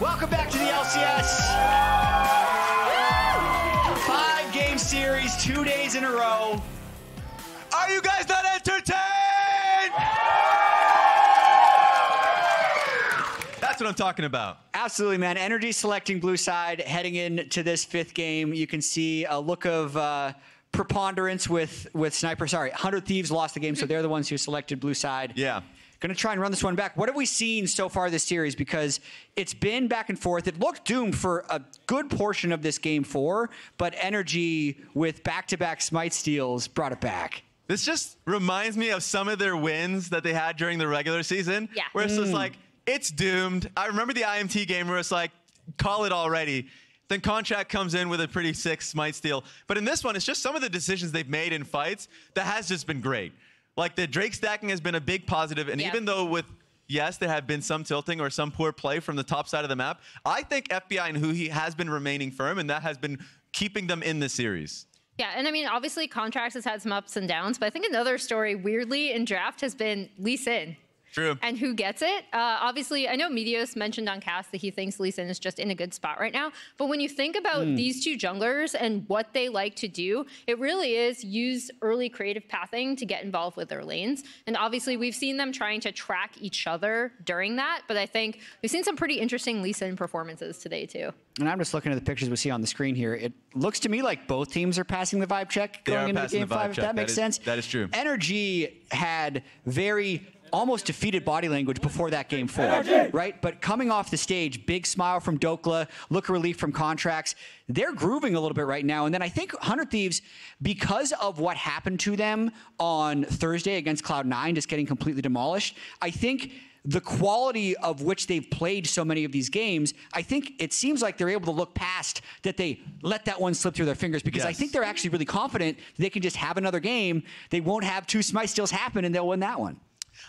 Welcome back to the LCS. Five game series, two days in a row. Are you guys not entertained? That's what I'm talking about. Absolutely, man. Energy selecting blue side heading into this fifth game. You can see a look of uh, preponderance with with Sniper. Sorry, 100 Thieves lost the game, so they're the ones who selected blue side. Yeah. Going to try and run this one back. What have we seen so far this series? Because it's been back and forth. It looked doomed for a good portion of this game four, but Energy with back to back smite steals brought it back. This just reminds me of some of their wins that they had during the regular season. Yeah. Where it's just Mm. like, it's doomed. I remember the IMT game where it's like, call it already. Then Contract comes in with a pretty sick smite steal. But in this one, it's just some of the decisions they've made in fights that has just been great. Like the Drake stacking has been a big positive, and Yeah. even though with yes, there have been some tilting or some poor play from the top side of the map, I think FBI and Huhi has been remaining firm, and that has been keeping them in the series. Yeah, and I mean, obviously, Contractz has had some ups and downs, but I think another story, weirdly, in draft has been Lee Sin. True. And who gets it? Uh, obviously, I know Meteos mentioned on cast that he thinks Lee Sin is just in a good spot right now. But when you think about these two junglers and what they like to do, it really is use early creative pathing to get involved with their lanes. And obviously, we've seen them trying to track each other during that. But I think we've seen some pretty interesting Lee Sin performances today, too. And I'm just looking at the pictures we see on the screen here. It looks to me like both teams are passing the vibe check They going into passing game the vibe five. If that That makes is- sense. that is true. Energy had very almost defeated body language before that game four, right? But coming off the stage, big smile from Dhokla, look of relief from Contractz. They're grooving a little bit right now. And then I think Hundred Thieves, because of what happened to them on Thursday against Cloud9, just getting completely demolished, I think the quality of which they've played so many of these games, I think it seems like they're able to look past that they let that one slip through their fingers because I think they're actually really confident they can just have another game. They won't have two smite steals happen and they'll win that one.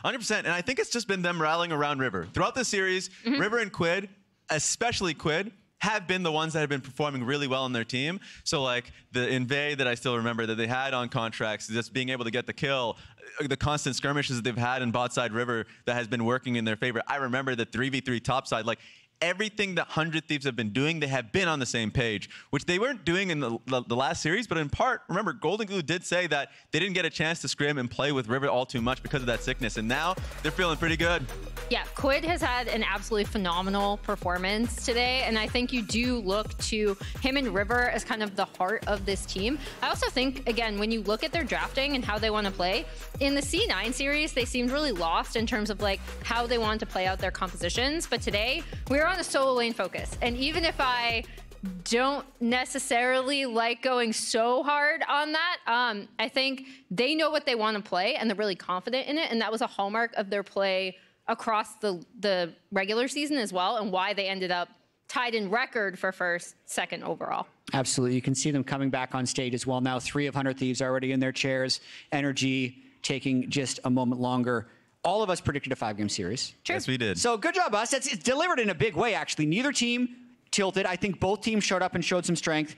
100%. And I think it's just been them rallying around River. Throughout the series, River and Quid, especially Quid, have been the ones that have been performing really well on their team. So, like the invade that I still remember that they had on Contractz, just being able to get the kill, uh, the constant skirmishes that they've had in bot side River that has been working in their favor. I remember the 3v3 top side. Like, everything that 100 Thieves have been doing, they have been on the same page, which they weren't doing in the, the, the last series. But in part, remember, Goldenglue did say that they didn't get a chance to scrim and play with River all too much because of that sickness. And now they're feeling pretty good. Yeah, Quid has had an absolutely phenomenal performance today, and I think you do look to him and River as kind of the heart of this team. I also think, again, when you look at their drafting and how they want to play, in the C9 series, they seemed really lost in terms of like how they wanted to play out their compositions. But today, we are on a solo lane focus, and even if I don't necessarily like going so hard on that. Um, I think they know what they want to play and they're really confident in it. And that was a hallmark of their play across the, the regular season as well, and why they ended up tied in record for first, second overall. Absolutely. You can see them coming back on stage as well. Now, three of 100 Thieves already in their chairs. Energy taking just a moment longer. All of us predicted a five game series. Sure. Yes, we did. So good job, us. It's, it's delivered in a big way, actually. Neither team tilted. I think both teams showed up and showed some strength.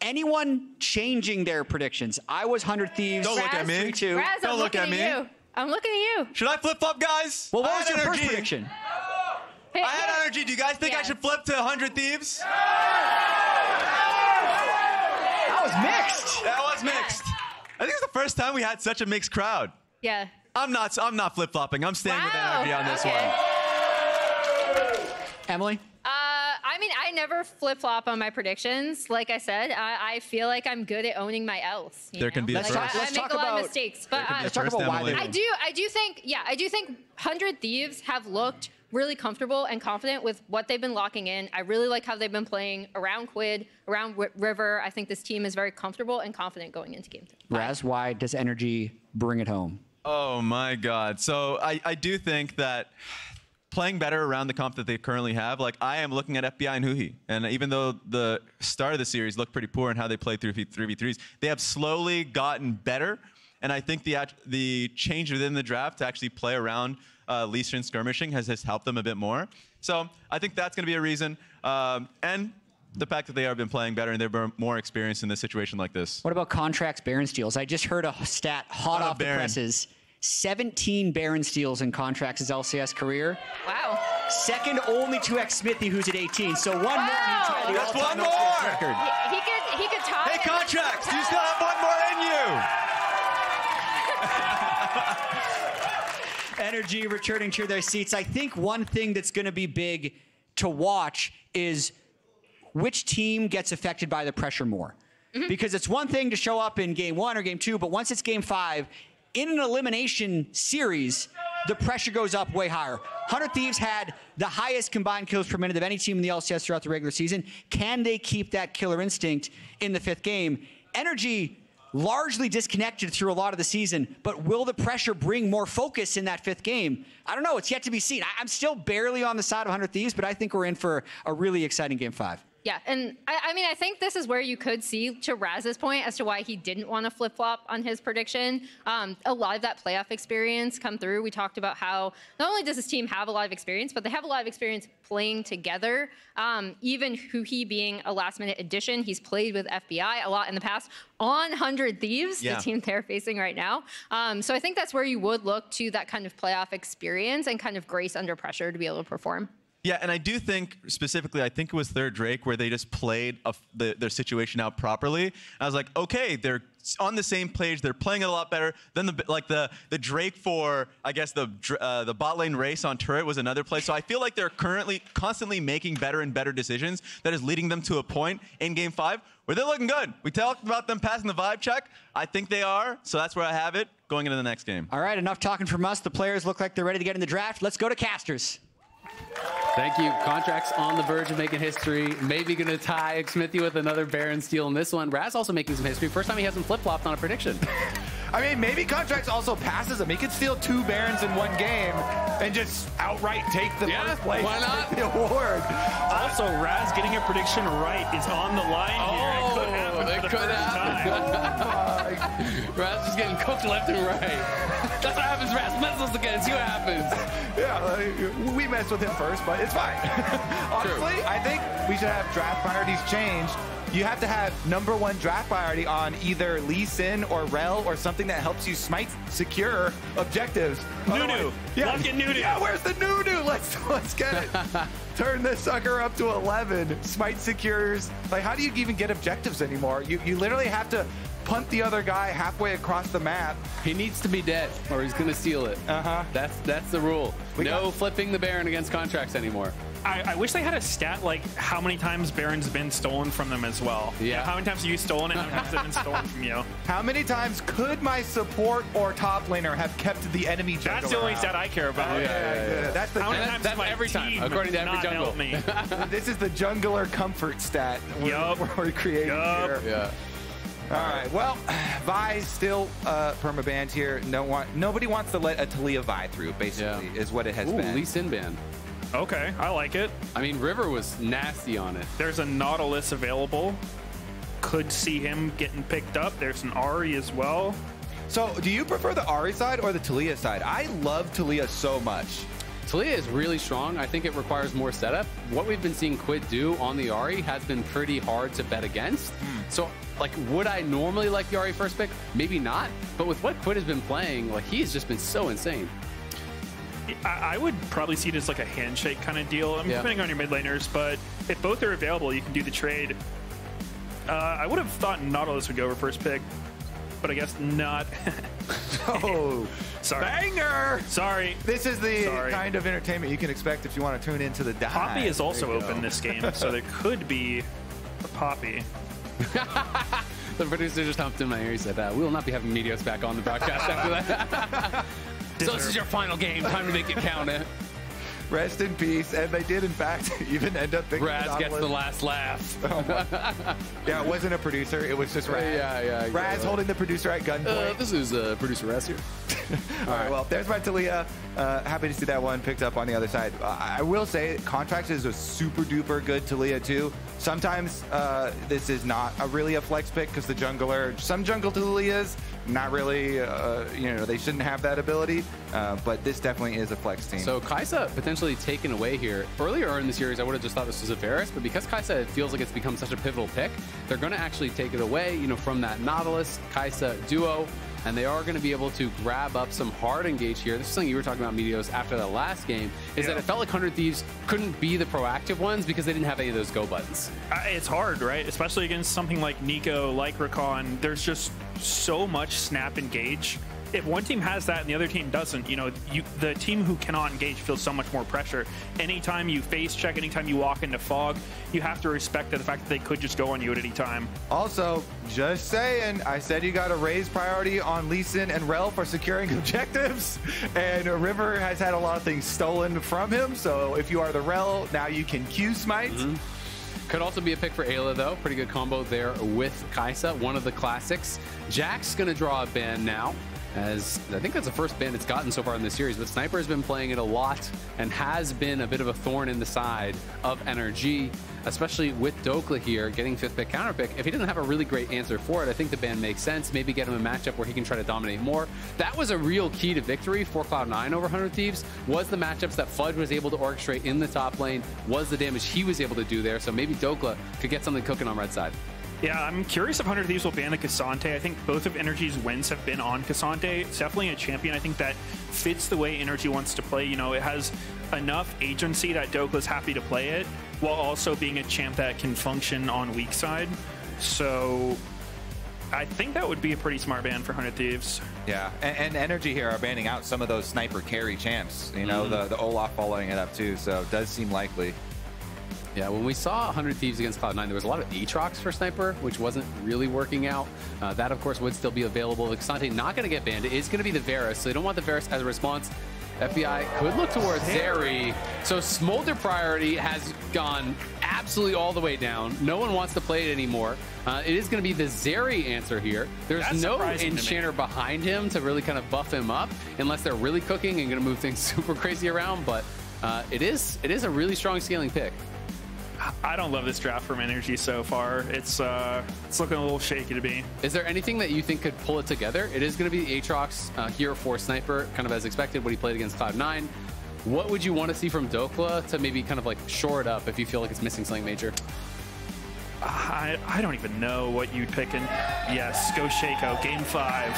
Anyone changing their predictions? I was 100 Thieves. Don't look at me. 3 2. Raz, Don't I'm look looking at me. you. I'm looking at you. Should I flip flop, guys? Well, what I was had your first energy. prediction? Hey, I had energy. Do you guys think I should flip to 100 Thieves? That was mixed. That was mixed. I think it's the first time we had such a mixed crowd. Yeah. I'm not. I'm not flip flopping. I'm staying with Wow. energy on this Okay. one. Emily? Uh, I mean, I never flip flop on my predictions. Like I said, I, I feel like I'm good at owning my L's. you There can know? be a Like, first. I, I Let's make talk a lot about- of mistakes, but can be I, a Let's talk First about why Emily. they I do, I do think, yeah, I do think Hundred Thieves have looked really comfortable and confident with what they've been locking in. I really like how they've been playing around Quid, around Wi- River. I think this team is very comfortable and confident going into game three. Raz, why does Energy bring it home? Oh my God. So I, I do think that playing better around the comp that they currently have, like I am looking at FBI and Huhi. And even though the start of the series looked pretty poor in how they played through 3v3s, they have slowly gotten better. And I think the the change within the draft to actually play around uh, Lee Sin skirmishing has, has helped them a bit more. So I think that's going to be a reason. Um, and the fact that they have been playing better and they're more experienced in a situation like this. What about Contractz, Baron steals? I just heard a stat hot Not a off the presses. 17 Baron steals in Contractz' is LCS career. Wow. second only to Xmithie, who's at 18. So one more. he'd the That's one more. record. He, he could he could tie. Hey, Contractz, you still have one more in you. Energy returning to their seats. I think one thing that's going to be big to watch is which team gets affected by the pressure more. Mm-hmm. Because it's one thing to show up in game one or game two, but once it's game five, in an elimination series, the pressure goes up way higher. 100 Thieves had the highest combined kills per minute of any team in the LCS throughout the regular season. Can they keep that killer instinct in the fifth game? Energy largely disconnected through a lot of the season, but will the pressure bring more focus in that fifth game? I don't know. It's yet to be seen. I'm still barely on the side of 100 Thieves, but I think we're in for a really exciting game five. Yeah, and I, I mean, I think this is where you could see, to Raz's point, as to why he didn't want to flip flop on his prediction. Um, a lot of that playoff experience come through. We talked about how not only does his team have a lot of experience, but they have a lot of experience playing together. Um, even Huhi being a last minute addition, he's played with FBI a lot in the past on 100 Thieves, Yeah. the team they're facing right now. Um, so I think that's where you would look to that kind of playoff experience and kind of grace under pressure to be able to perform. Yeah, and I do think specifically, I think it was Third Drake where they just played a, the, their situation out properly. I was like, okay, they're on the same page. They're playing it a lot better. Then the like the the Drake for I guess the uh, the bot lane race on turret was another play. So I feel like they're currently constantly making better and better decisions that is leading them to a point in Game Five where they're looking good. We talked about them passing the vibe check. I think they are. So that's where I have it going into the next game. All right, enough talking from us. The players look like they're ready to get in the draft. Let's go to casters. Thank you. Contractz on the verge of making history. Maybe going to tie Xmithie with another Baron steal in this one. Raz also making some history. First time he hasn't flip flopped on a prediction. I mean, maybe Contractz also passes him. He could steal two Barons in one game and just outright take the Yeah, first place why not? the award. Also, Raz getting a prediction right is on the line here. It could happen it for the could first time. happen. Raz just getting cooked left and right. That's what happens. Raz messes us again. See what happens. Yeah, like, we messed with him first, but it's fine. Honestly, I think we should have draft priorities changed. You have to have number one draft priority on either Lee Sin or Rell or something that helps you smite secure objectives. Nunu. Otherwise- Yeah, Lock in Nunu. Yeah, where's the Nunu? Let's let's get it. Turn this sucker up to 11. Smite secures. Like, how do you even get objectives anymore? You you literally have to punt the other guy halfway across the map. He needs to be dead, or he's gonna steal it. Uh-huh. That's that's the rule. We no flipping the Baron against Contractz anymore. I, I wish they had a stat like how many times Baron's been stolen from them as well. Yeah. How many times have you stolen it? How many times have been stolen from you? How many times could my support or top laner have kept the enemy jungler That's the only out? stat I care about. Yeah, yeah, yeah. That's the How many And times that's has my every time, according to every not jungle. me? this is the jungler comfort stat we're, Yup. we're creating Yup. here. Yeah. All right. Well, Vi still uh, permabanned here. No one, nobody wants to let a Taliyah Vi through. Basically, Yeah. is what it has Ooh, been. Lee Sin ban. Okay, I like it. I mean, River was nasty on it. There's a Nautilus available. Could see him getting picked up. There's an Ahri as well. So, do you prefer the Ahri side or the Taliyah side? I love Taliyah so much. Taliyah is really strong. I think it requires more setup. What we've been seeing Quid do on the Ahri has been pretty hard to bet against. So, like, would I normally like the Ahri first pick? Maybe not. But with what Quid has been playing, like, he's just been so insane. I, I would probably see it as like a handshake kind of deal. I mean, Yeah. depending on your mid laners, but if both are available, you can do the trade. Uh, I would have thought Nautilus would go over first pick, but I guess not. Oh, Sorry. banger! Sorry. This is the Sorry. kind of entertainment you can expect if you want to tune into the dive. Poppy is also open go. this game, so there could be a Poppy. The producer just humped in my ear. He said, uh, "We will not be having Meteos back on the broadcast after that." so this is your final game. Time to make it count. Rest in peace. And they did, in fact, even end up picking Raz gets the last laugh. Yeah, it wasn't a producer. It was just Raz. Yeah, yeah, I Raz it. holding the producer at gunpoint. Uh, this is uh, producer Raz here. All right, well, there's my Taliyah. Uh, happy to see that one picked up on the other side. Uh, I will say, Contractz is a super duper good Taliyah too. Sometimes uh, this is not a really a flex pick because the jungler, some jungle Taliyahs, not really, uh, you know, they shouldn't have that ability. Uh, but this definitely is a flex team. So Kai'Sa potentially taken away here. Earlier in the series, I would have just thought this was a Varus, but because Kai'Sa feels like it's become such a pivotal pick, they're going to actually take it away, you know, from that Nautilus Kai'Sa duo. and they are going to be able to grab up some hard engage here. This is something you were talking about, Meteos, after the last game, is Yeah. that it felt like 100 Thieves couldn't be the proactive ones because they didn't have any of those go buttons. Uh, It's hard, right? Especially against something like Neeko, like Rakan. There's just so much snap engage. If one team has that and the other team doesn't, you know, you, the team who cannot engage feels so much more pressure. Anytime you face check, anytime you walk into fog, you have to respect the fact that they could just go on you at any time. Also, just saying, I said you got to raise priority on Lee Sin and Rell for securing objectives. And River has had a lot of things stolen from him. So if you are the Rell, now you can Q smite. Mm-hmm. Could also be a pick for Eyla, though. Pretty good combo there with Kai'Sa, one of the classics. Jax going to draw a ban now, as I think that's the first ban it's gotten so far in this series. But Sniper has been playing it a lot and has been a bit of a thorn in the side of NRG, especially with Dhokla here getting fifth pick counter pick. If he doesn't have a really great answer for it, I think the ban makes sense. Maybe get him a matchup where he can try to dominate more. That was a real key to victory for Cloud9 over 100 Thieves, was the matchups that Fudge was able to orchestrate in the top lane, was the damage he was able to do there. So maybe Dhokla could get something cooking on red side. Yeah, I'm curious if 100 Thieves will ban the K'Sante. I think both of Energy's wins have been on K'Sante. It's definitely a champion. I think that fits the way Energy wants to play. You know, it has enough agency that Dhokla's happy to play it, while also being a champ that can function on weak side. So I think that would be a pretty smart ban for 100 Thieves. Yeah, and, and Energy here are banning out some of those sniper carry champs. You know, mm. the, the Olaf following it up too. So it does seem likely. Yeah, when we saw 100 Thieves against Cloud9, there was a lot of Aatrox for Sniper, which wasn't really working out. Uh, that, of course, would still be available. K'Sante not going to get banned. It is going to be the Varus, so they don't want the Varus as a response. FBI could look towards Zeri. So Smolder priority has gone absolutely all the way down. No one wants to play it anymore. Uh, it is going to be the Zeri answer here. There's That's no surprising to me. enchanter behind him to really kind of buff him up, unless they're really cooking and going to move things super crazy around. But uh, it is it is a really strong scaling pick. I don't love this draft from Energy so far. It's uh, it's looking a little shaky to me. Is there anything that you think could pull it together? It is going to be the Aatrox uh, here for Sniper, kind of as expected, what he played against Cloud9. What would you want to see from Dhokla to maybe kind of like shore it up if you feel like it's missing something major? I, I don't even know what you'd pick. And yes, go Shaco, game five.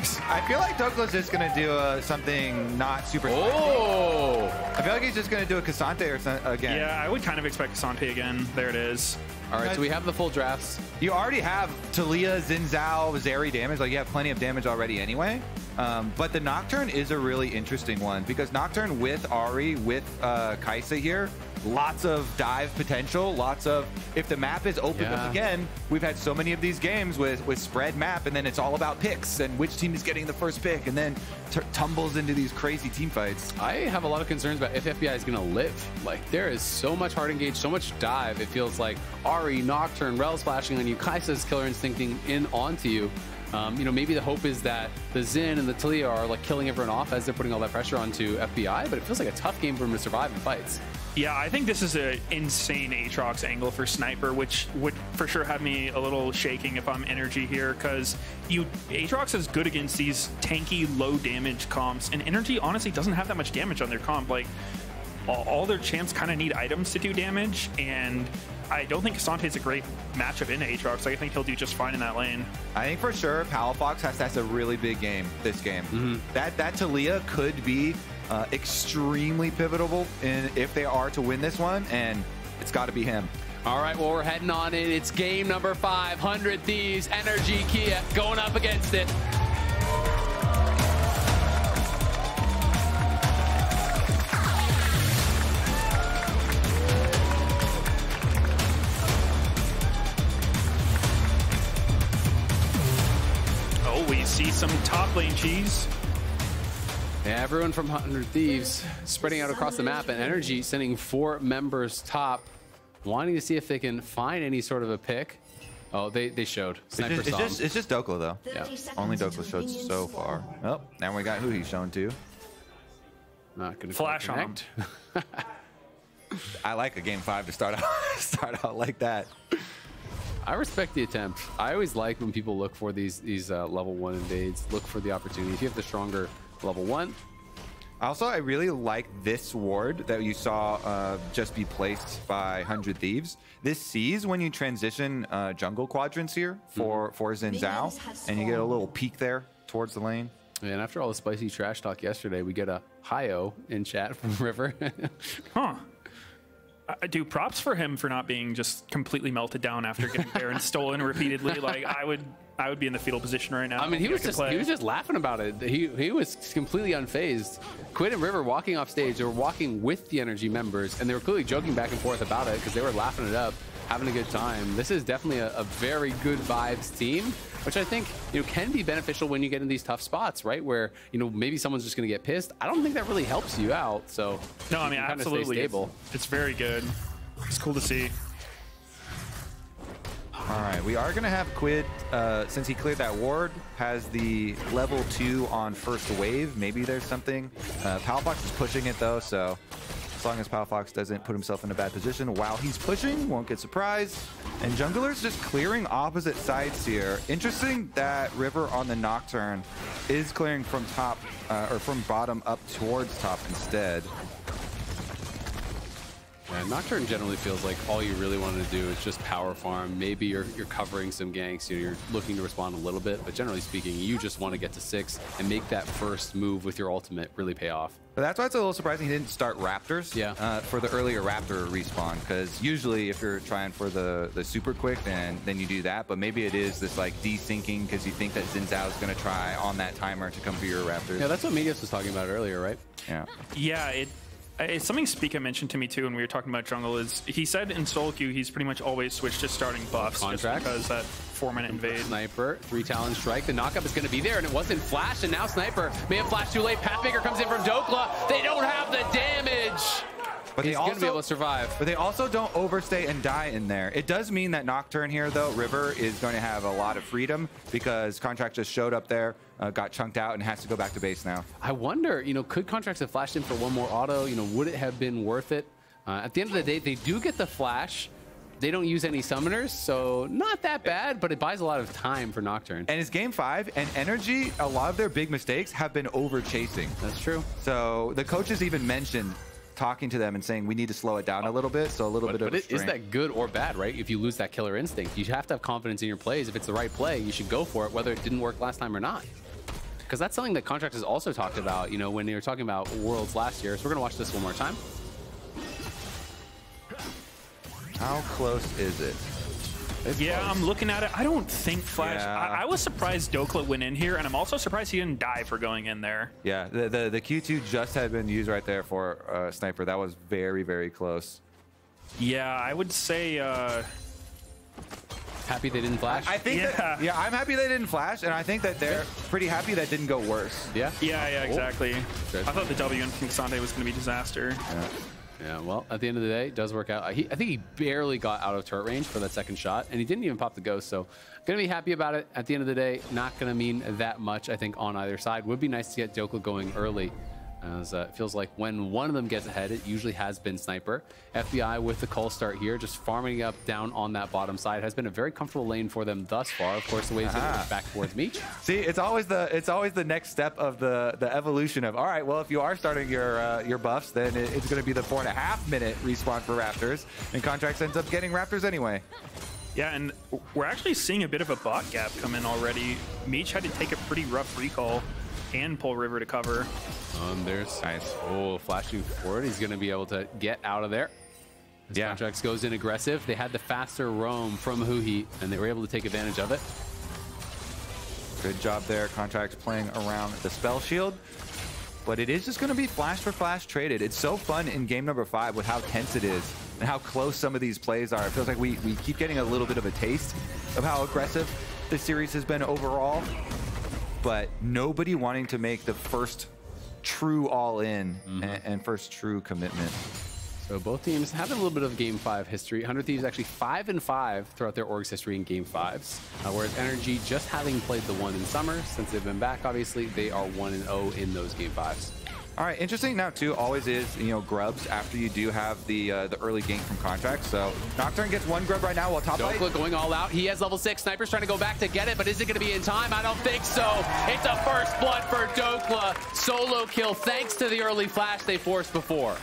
I feel like Douglas is going to do uh, something not super. Oh! I feel like he's just going to do a K'Sante or something again. Yeah, I would kind of expect K'Sante again. There it is. All right, so we have the full drafts. You already have Taliyah, Xin Zhao, Zeri damage. Like you have plenty of damage already anyway. Um, but the Nocturne is a really interesting one because Nocturne with Ahri, with uh, Kai'Sa here, lots of dive potential. Lots of if the map is open Yeah. again, we've had so many of these games with with spread map, and then it's all about picks and which team is getting the first pick, and then t- tumbles into these crazy team fights. I have a lot of concerns about if FBI is going to live. Like, there is so much hard engage, so much dive. It feels like Ahri, Nocturne, Rell splashing on you, Kai'Sa's killer instincting in onto you. Um, you know, maybe the hope is that the Xin and the Taliyah are like killing everyone off as they're putting all that pressure onto FBI, but it feels like a tough game for him to survive in fights. Yeah, I think this is an insane Aatrox angle for Sniper, which would for sure have me a little shaking if I'm Energy here, because you Aatrox is good against these tanky, low damage comps, and Energy honestly doesn't have that much damage on their comp. Like, all, all their champs kind of need items to do damage, and I don't think K'Sante is a great matchup in Aatrox. Like, I think he'll do just fine in that lane. I think for sure Palafox has that's a really big game this game. Mm-hmm. That that Taliyah could be uh, extremely pivotal in if they are to win this one, and it's got to be him. All right, well, we're heading on in. It's game number 500 Thieves, Energy Kia going up against it. Oh, we see some top lane cheese. Yeah, everyone from 100 Thieves spreading out across the map, and Energy sending four members top, wanting to see if they can find any sort of a pick. Oh, they, they showed. It's just, it's just him. it's just Dhokla though. Yeah. Only Dhokla showed so far. Oh, now we got who he's shown to. Not gonna Flash on him. I like a game five to start out start out like that. I respect the attempt. I always like when people look for these these uh, level one invades, look for the opportunity. If you have the stronger level one, Also, I really like this ward that you saw uh, just be placed by 100 Thieves. This sees when you transition uh, jungle quadrants here for, for Xin Zhao, and you get a little peek there towards the lane. And after all the spicy trash talk yesterday, we get a hi-oh in chat from River. Huh. I do props for him for not being just completely melted down after getting Baron stolen repeatedly. Like I would, I would be in the fetal position right now. I mean, he was could just play. he was just laughing about it. He he was completely unfazed. Quinn and River walking off stage, they were walking with the Energy members, and they were clearly joking back and forth about it because they were laughing it up, having a good time. This is definitely a, a very good vibes team, which I think you know can be beneficial when you get in these tough spots, right? Where you know maybe someone's just going to get pissed. I don't think that really helps you out. So No, I mean absolutely. It's, it's very good. It's cool to see. All right, we are going to have Quid, uh, since he cleared that ward, has the level two on first wave. Maybe there's something. Uh, Palafox is pushing it though, so as long as Palafox doesn't put himself in a bad position while he's pushing, won't get surprised. And Jungler's just clearing opposite sides here. Interesting that River on the Nocturne is clearing from top, uh, or from bottom up towards top instead. Yeah, Nocturne generally feels like all you really want to do is just power farm. Maybe you're, you're covering some ganks, you know, you're looking to respond a little bit, but generally speaking, you just want to get to six and make that first move with your ultimate really pay off. But that's why it's a little surprising he didn't start Raptors Yeah. uh, for the earlier Raptor respawn. Because usually, if you're trying for the the super quick, then then you do that. But maybe it is this like desyncing because you think that Xin Zhao is going to try on that timer to come for your Raptors. Yeah, that's what Meteos was talking about earlier, right? yeah. Yeah, it. Uh, it's something Spica mentioned to me too when we were talking about jungle. Is he said in solo queue he's pretty much always switched to starting buffs just because that four minute invade. Sniper, three talon strike. The knockup is going to be there, and it wasn't flash, and now Sniper may have flashed too late. Pathmaker comes in from Dhokla. They don't have the damage. But He's they going also to be able to survive. But they also don't overstay and die in there. It does mean that Nocturne here, though, River is going to have a lot of freedom because Contract just showed up there, uh, got chunked out, and has to go back to base now. I wonder, you know, could Contractz have flashed in for one more auto? You know, would it have been worth it? Uh, at the end of the day, they do get the flash. They don't use any summoners, so not that bad, but it buys a lot of time for Nocturne. And it's game five, and Energy, a lot of their big mistakes have been over chasing. That's true. So the coaches even mentioned talking to them and saying we need to slow it down a little bit. So a little But, bit of but is that good or bad, right? If you lose that killer instinct, you have to have confidence in your plays. If it's the right play, you should go for it, whether it didn't work last time or not. Because that's something that Contract has also talked about, you know, when they were talking about Worlds last year. So we're going to watch this one more time. How close is it? It's Yeah, close. I'm looking at it. I don't think Flash. Yeah. I, I was surprised Dhokla went in here, and I'm also surprised he didn't die for going in there. Yeah, the, the the Q2 just had been used right there for uh, sniper. That was very very close. Yeah, I would say. Uh, Happy they didn't flash? I think Yeah. that, yeah, I'm happy they didn't flash, and I think that they're pretty happy that didn't go worse. yeah? yeah, yeah, exactly. Good. I thought the W in Sunday was going to be disaster. Yeah, well, at the end of the day, it does work out. He, I think he barely got out of turret range for that second shot, and he didn't even pop the ghost. So, gonna be happy about it. At the end of the day, not gonna mean that much. I think on either side would be nice to get Dhokla going early, as uh, it feels like when one of them gets ahead, it usually has been Sniper. FBI with the call start here, just farming up down on that bottom side, has been a very comfortable lane for them thus far. Of course, the waves Aha. back towards Meech. See, it's always the it's always the next step of the the evolution of all right. Well, if you are starting your uh, your buffs, then it, it's going to be the four and a half minute respawn for Raptors, and Contractz ends up getting Raptors anyway. Yeah, and we're actually seeing a bit of a bot gap come in already. Meech had to take a pretty rough recall and pull River to cover. On their side. Oh, flashing forward. He's going to be able to get out of there. His Yeah. Contractz goes in aggressive. They had the faster roam from Huhi, and they were able to take advantage of it. Good job there. Contractz playing around the spell shield. But it is just going to be flash for flash traded. It's so fun in game number five with how tense it is and how close some of these plays are. It feels like we, we keep getting a little bit of a taste of how aggressive this series has been overall. But nobody wanting to make the first true all in and, and first true commitment. So both teams have a little bit of Game 5 history. 100 Thieves actually 5 and 5 throughout their org's history in Game 5s. Uh, whereas Energy, just having played the one in summer, since they've been back, obviously, they are 1 and 0 in those Game 5s. All right, interesting now too. Always is you know grubs after you do have the uh, the early gank from Contractz. So Nocturne gets one grub right now while top. Dhokla going all out. He has level six. Sniper's trying to go back to get it, but is it going to be in time? I don't think so. It's a first blood for Dhokla. Solo kill thanks to the early flash they forced before.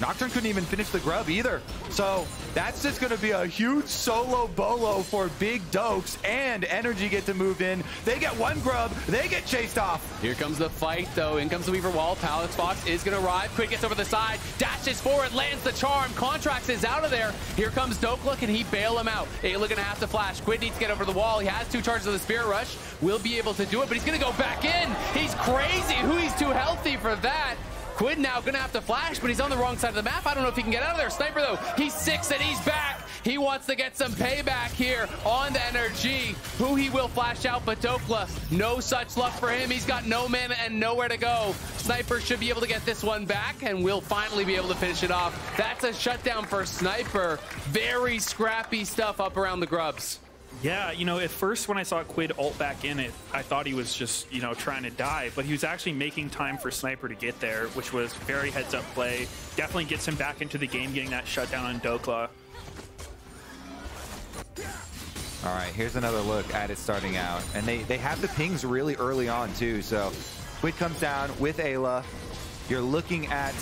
Nocturne couldn't even finish the grub either. So that's just going to be a huge solo bolo for Big Dokes and Energy get to move in. They get one grub. They get chased off. Here comes the fight, though. In comes the Weaver Wall. Palafox is going to arrive. Quick gets over the side, dashes forward, lands the charm. Contractz is out of there. Here comes Dhokla. Can he bail him out? Eyla going to have to flash. Quid needs to get over the wall. He has two charges of the Spirit Rush. Will be able to do it, but he's going to go back in. He's crazy. Who he's too healthy for that. Quid now gonna have to flash, but he's on the wrong side of the map. I don't know if he can get out of there. Sniper though, he's six and he's back. He wants to get some payback here on the energy. Huhi will flash out, but Dhokla, no such luck for him. He's got no mana and nowhere to go. Sniper should be able to get this one back and will finally be able to finish it off. That's a shutdown for Sniper. Very scrappy stuff up around the grubs. Yeah, you know, at first when I saw Quid alt back in it, I thought he was just, you know, trying to die, but he was actually making time for Sniper to get there, which was very heads up play. Definitely gets him back into the game, getting that shutdown on Dhokla. All right, here's another look at it starting out. And they, they have the pings really early on, too. So Quid comes down with Eyla. You're looking at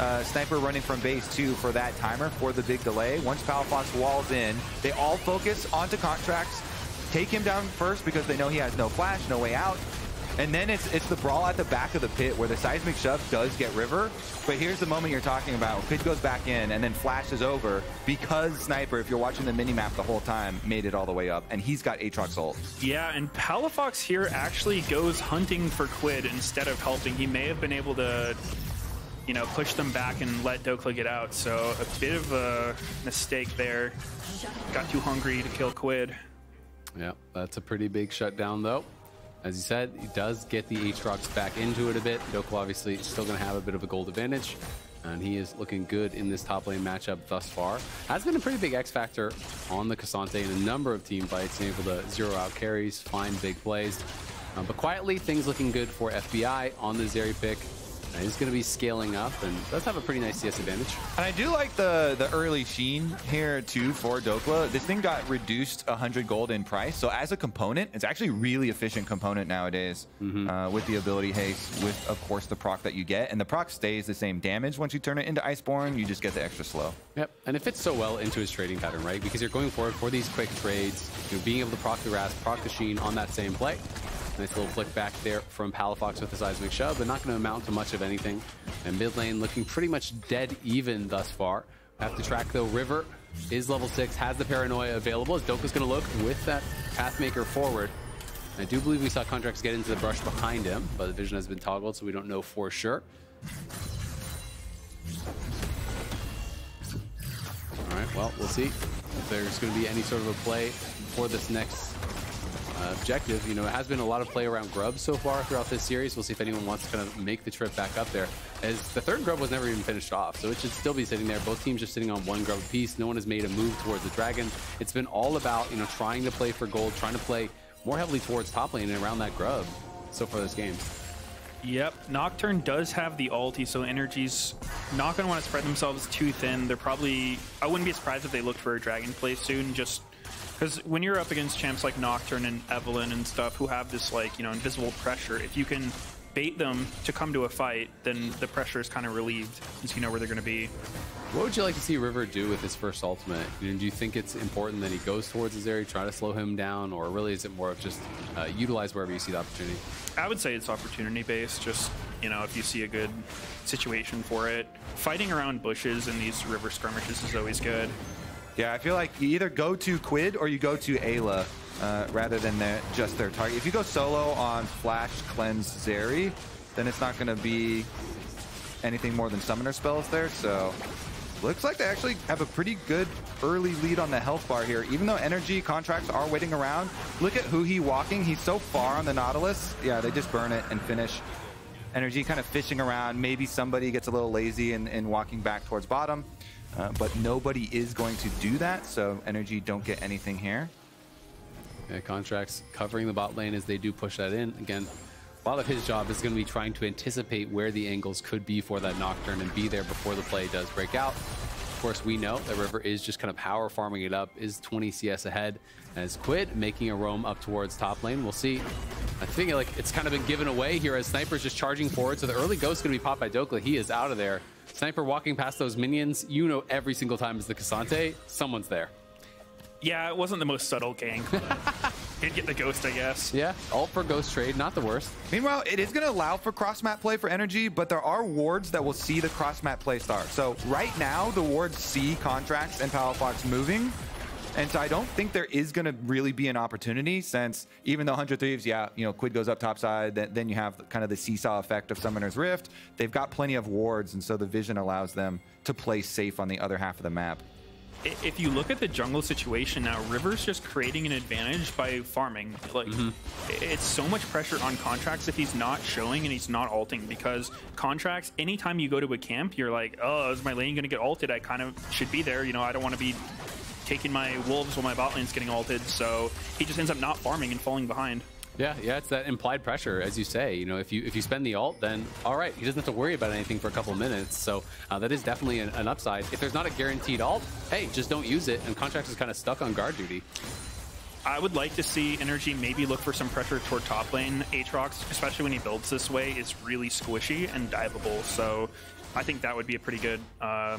uh, Sniper running from base 2 for that timer for the big delay. Once Palafox walls in, they all focus onto Contractz. Take him down first because they know he has no flash, no way out. And then it's it's the brawl at the back of the pit where the seismic shove does get River. But here's the moment you're talking about. Pit goes back in and then flashes over because Sniper, if you're watching the minimap the whole time, made it all the way up. And he's got Aatrox ult. Yeah, and Palafox here actually goes hunting for Quid instead of helping. He may have been able to, you know, push them back and let Dhokla get out. So a bit of a mistake there. Got too hungry to kill Quid. Yeah, that's a pretty big shutdown, though. As you said, he does get the Aatrox back into it a bit. Dhokla obviously still going to have a bit of a gold advantage. And he is looking good in this top lane matchup thus far. Has been a pretty big X factor on the K'Sante in a number of team fights, being able to zero out carries, find big plays. Um, but quietly, things looking good for FBI on the Zeri pick. And he's going to be scaling up and does have a pretty nice CS advantage. And I do like the the early sheen here too for Dhokla. This thing got reduced 100 gold in price, so as a component, it's actually a really efficient component nowadays. Uh, with the ability haste, with of course the proc that you get, and the proc stays the same damage once you turn it into Iceborn. You just get the extra slow. Yep, and it fits so well into his trading pattern, right? Because you're going forward for these quick trades, you know, being able to proc the Raz, proc the Sheen on that same play. Nice little flick back there from Palafox with the seismic shove, but not going to amount to much of anything. And mid lane looking pretty much dead even thus far. Have to track though. River is level six, has the paranoia available. As Doka's going to look with that Pathmaker forward. I do believe we saw Contractz get into the brush behind him, but the vision has been toggled, so we don't know for sure. All right, well, we'll see if there's going to be any sort of a play for this next objective. You know, it has been a lot of play around grubs so far throughout this series. We'll see if anyone wants to kind of make the trip back up there. As the third grub was never even finished off, so it should still be sitting there. Both teams just sitting on one grub apiece. No one has made a move towards the dragon. It's been all about, you know, trying to play for gold, trying to play more heavily towards top lane and around that grub so far this game. Yep, Nocturne does have the ulti, so Energy's not going to want to spread themselves too thin. They're probably... I wouldn't be surprised if they looked for a Dragon play soon, just... Because when you're up against champs like Nocturne and Evelyn and stuff who have this, like, you know, invisible pressure, if you can bait them to come to a fight, then the pressure is kind of relieved since you know where they're going to be. What would you like to see River do with his first ultimate? Do you think it's important that he goes towards his area, try to slow him down, or really is it more of just uh, utilize wherever you see the opportunity? I would say it's opportunity based. Just you know, if you see a good situation for it, fighting around bushes in these river skirmishes is always good. Yeah, I feel like you either go to Quid or you go to Eyla uh, rather than their, just their target. If you go solo on Flash, Cleanse, Zeri, then it's not going to be anything more than summoner spells there. So looks like they actually have a pretty good early lead on the health bar here. Even though energy Contractz are waiting around, look at Huhi walking. He's so far on the Nautilus. Yeah, they just burn it and finish. Energy kind of fishing around. Maybe somebody gets a little lazy and, and walking back towards bottom. Uh, but nobody is going to do that, so Energy don't get anything here. Yeah, Contractz covering the bot lane as they do push that in. Again, a lot of his job is going to be trying to anticipate where the angles could be for that Nocturne and be there before the play does break out. Of course, we know that River is just kind of power farming it up, is 20 CS ahead, as Quid making a roam up towards top lane. We'll see. I think like it's kind of been given away here as Sniper's just charging forward, so the early ghost is going to be popped by Dhokla. He is out of there. Sniper walking past those minions, you know every single time it's the K'Sante, someone's there. Yeah, it wasn't the most subtle gank. but Did get the ghost, I guess. Yeah, all for ghost trade, not the worst. Meanwhile, it is going to allow for cross-map play for energy, but there are wards that will see the cross-map play start. So right now, the wards see Contractz and Palafox moving. And so I don't think there is going to really be an opportunity since even though 100 Thieves, yeah, you know, Quid goes up topside, then, then you have kind of the seesaw effect of Summoner's Rift. They've got plenty of wards, and so the vision allows them to play safe on the other half of the map. If you look at the jungle situation now, River's just creating an advantage by farming. Like, mm-hmm. it's so much pressure on Contractz if he's not showing and he's not alting because Contractz, anytime you go to a camp, you're like, oh, is my lane going to get alted? I kind of should be there. You know, I don't want to be taking my wolves while my bot lane's getting alted. So he just ends up not farming and falling behind. Yeah, yeah, it's that implied pressure, as you say. You know, if you if you spend the alt, then all right, he doesn't have to worry about anything for a couple minutes. So uh, that is definitely an, an upside. If there's not a guaranteed alt, hey, just don't use it. And Contractz is kind of stuck on guard duty. I would like to see Energy maybe look for some pressure toward top lane. Aatrox, especially when he builds this way, is really squishy and diveable. So I think that would be a pretty good uh,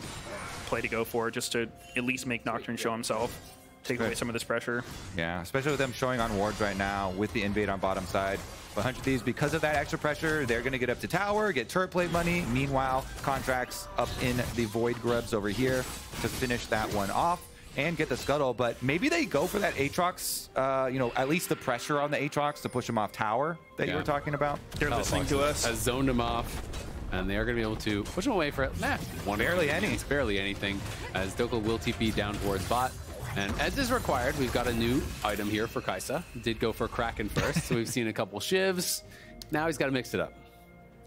play to go for, just to at least make Nocturne show himself, take away some of this pressure. Yeah, especially with them showing on wards right now with the invade on bottom side. But 100 Thieves, because of that extra pressure, they're going to get up to tower, get turret plate money. Meanwhile, Contractz up in the void grubs over here to finish that one off and get the scuttle. But maybe they go for that Aatrox, uh, you know, at least the pressure on the Aatrox to push him off tower that you were talking about. They're listening to us. Has zoned him off. And they are going to be able to push him away for nah, one Barely any. It's barely anything. As Dhokla will TP down towards bot. And as is required, we've got a new item here for Kai'Sa. Did go for Kraken first, so we've seen a couple shivs. Now he's got to mix it up.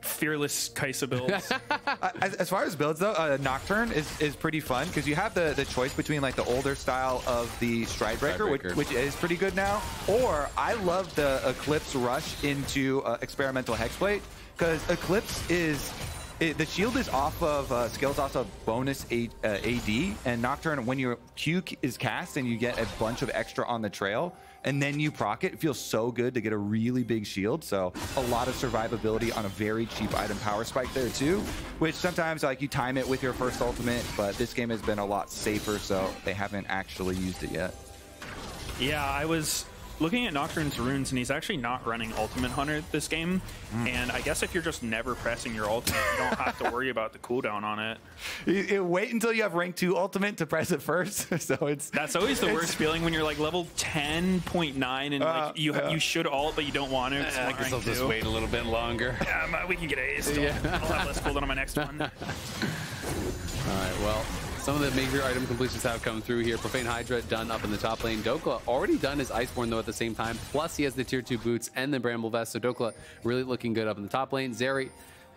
Fearless Kai'Sa builds. As, as far as builds though, uh, Nocturne is, is pretty fun because you have the, the choice between like the older style of the Stridebreaker, which, which is pretty good now, or I love the Eclipse rush into uh, experimental hexplate because Eclipse is it, the shield is off of uh, skills also bonus a, uh, AD and Nocturne when your Q is cast and you get a bunch of extra on the trail and then you proc it, it feels so good to get a really big shield. So a lot of survivability on a very cheap item power spike there too, which sometimes like you time it with your first ultimate, but this game has been a lot safer, so they haven't actually used it yet. yeah, I was looking at Nocturne's runes, and he's actually not running Ultimate Hunter this game. Hmm. And I guess if you're just never pressing your ultimate, you don't have to worry about the cooldown on it. You- you wait until you have rank two ultimate to press it first. so it's That's always the worst feeling when you're like level 10.9 and Uh, like you yeah. you should alt, but you don't want to. 'cause I like guess I'll rank just two. wait a little bit longer. Yeah, but we can get A's still. Yeah. I'll have less cooldown on my next one. All right, well, some of the major item completions have come through here. Profane Hydra done up in the top lane. Dhokla already done his Iceborn, though, at the same time. Plus, he has the tier 2 boots and the Bramble Vest. So Dhokla really looking good up in the top lane. Zeri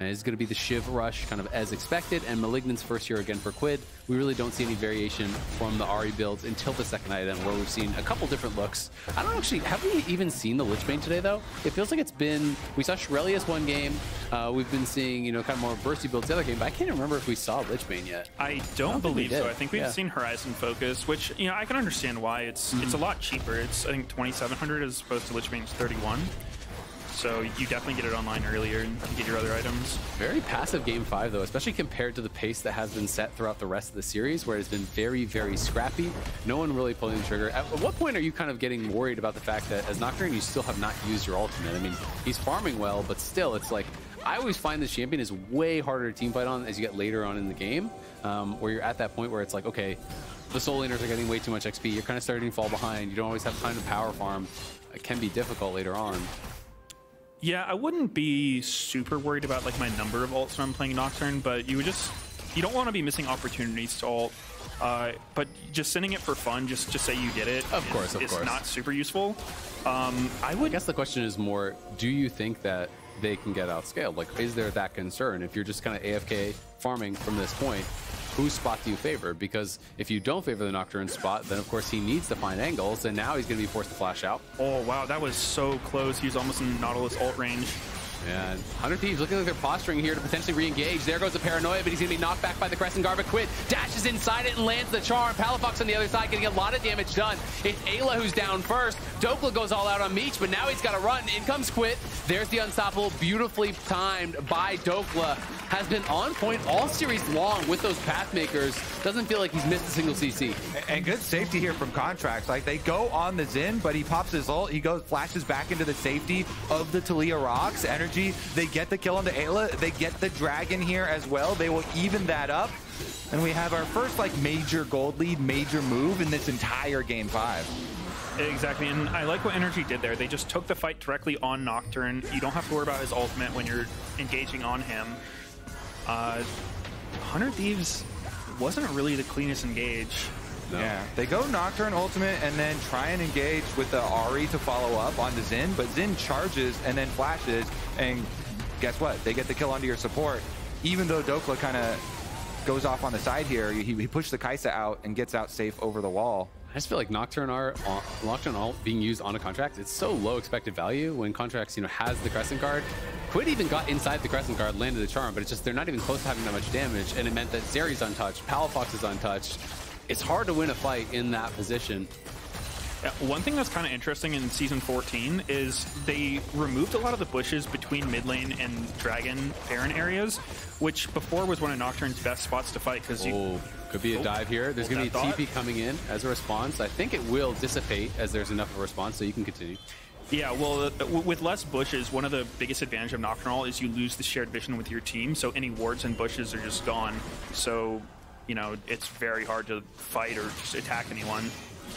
uh, is going to be the Shiv rush, kind of as expected. And Malignant's first year again for Quid. We really don't see any variation from the Ahri builds until the second item, where we've seen a couple different looks. I don't actually, have we even seen the Lich Bane today, though? It feels like it's been, we saw Shirelius one game. Uh, we've been seeing, you know, kind of more bursty builds the other game, but I can't remember if we saw Lich Bane yet. I don't, think we believe so. I think we've Yeah. seen Horizon Focus, which you know I can understand why it's it's a lot cheaper. It's I think 2,700 as opposed to Lich Bane's 31. So you definitely get it online earlier and get your other items. Very passive game five, though, especially compared to the pace that has been set throughout the rest of the series, where it's been very, very scrappy. No one really pulling the trigger. At what point are you kind of getting worried about the fact that as Nocturne, you still have not used your ultimate? I mean, he's farming well, but still, it's like I always find this champion is way harder to team fight on as you get later on in the game, um, where you're at that point where it's like, okay, the soul laners are getting way too much XP. You're kind of starting to fall behind. You don't always have time to power farm. It can be difficult later on. Yeah, I wouldn't be super worried about like my number of ults when I'm playing Nocturne, but you would just you don't want to be missing opportunities to ult. Uh, but just sending it for fun, just just say you did it. Of is- course, of is course. not super useful. Um, I I would guess the question is more, do you think that they can get outscaled? Like, is there that concern? If you're just kind of AFK farming from this point, whose spot do you favor? Because if you don't favor the Nocturne spot, then of course he needs to find angles, and now he's going to be forced to flash out. Oh wow, that was so close. He was almost in Nautilus ult range. Yeah, 100 Thieves looking like they're posturing here to potentially re-engage. There goes the Paranoia, but he's going to be knocked back by the Crescent Guard. But Quid dashes inside it and lands the charm. Palafox on the other side getting a lot of damage done. It's Eyla who's down first. Dhokla goes all out on Meech, but now he's got to run. In comes Quid. There's the Unstoppable, beautifully timed by Dhokla. Has been on point all series long with those Pathmakers. Doesn't feel like he's missed a single CC. And good safety here from Contractz. Like, they go on the Xin, but he pops his ult. He goes, flashes back into the safety of the Taliyah Rocks. Energy, they get the kill on the Ayla. They get the Dragon here as well. They will even that up. And we have our first, like, major gold lead, major move in this entire game five. Exactly, and I like what Energy did there. They just took the fight directly on Nocturne. You don't have to worry about his ultimate when you're engaging on him. Uh, 100 Thieves wasn't really the cleanest engage. Yeah, they go Nocturne Ultimate and then try and engage with the Ahri to follow up onto Xin, but Xin charges and then flashes, and guess what? They get the kill onto your support. Even though Dhokla kind of goes off on the side here, he, he pushed the Kai'Sa out and gets out safe over the wall. I just feel like Nocturne are uh, Nocturne alt being used on a contract. It's so low expected value when Contractz, you know, has the Crescent Guard. Quid even got inside the Crescent Guard, landed the charm, but it's just they're not even close to having that much damage, and it meant that Zeri's untouched, Palafox is untouched. It's hard to win a fight in that position. Yeah, one thing that's kind of interesting in season 14 is they removed a lot of the bushes between mid lane and dragon Baron areas, which before was one of Nocturne's best spots to fight because you. Oh, could be a Oh, dive here. There's going to be a that TP coming in as a response. I think it will dissipate as there's enough of a response, so you can continue. Yeah, well, uh, with less bushes, one of the biggest advantage of Nocturnal is you lose the shared vision with your team, so any wards and bushes are just gone. So, you know, it's very hard to fight or just attack anyone.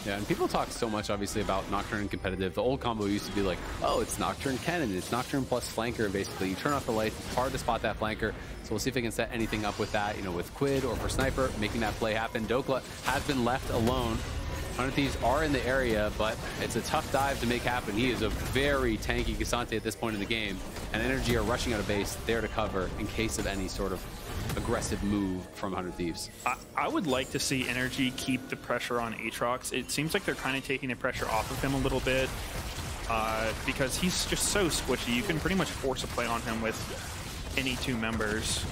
Yeah, and people talk so much, obviously, about Nocturne and competitive. The old combo used to be like, oh, it's Nocturne Cannon, it's Nocturne plus Flanker, and basically. You turn off the lights, it's hard to spot that Flanker. So we'll see if we can set anything up with that, you know, with Quid or for Sniper, making that play happen. Dhokla has been left alone. 100 Thieves are in the area, but it's a tough dive to make happen. He is a very tanky K'Sante at this point in the game, and Energy are rushing out of base there to cover in case of any sort of aggressive move from 100 Thieves. I, I would like to see Energy keep the pressure on Aatrox. It seems like they're kind of taking the pressure off of him a little bit uh, because he's just so squishy. You can pretty much force a play on him with any two members.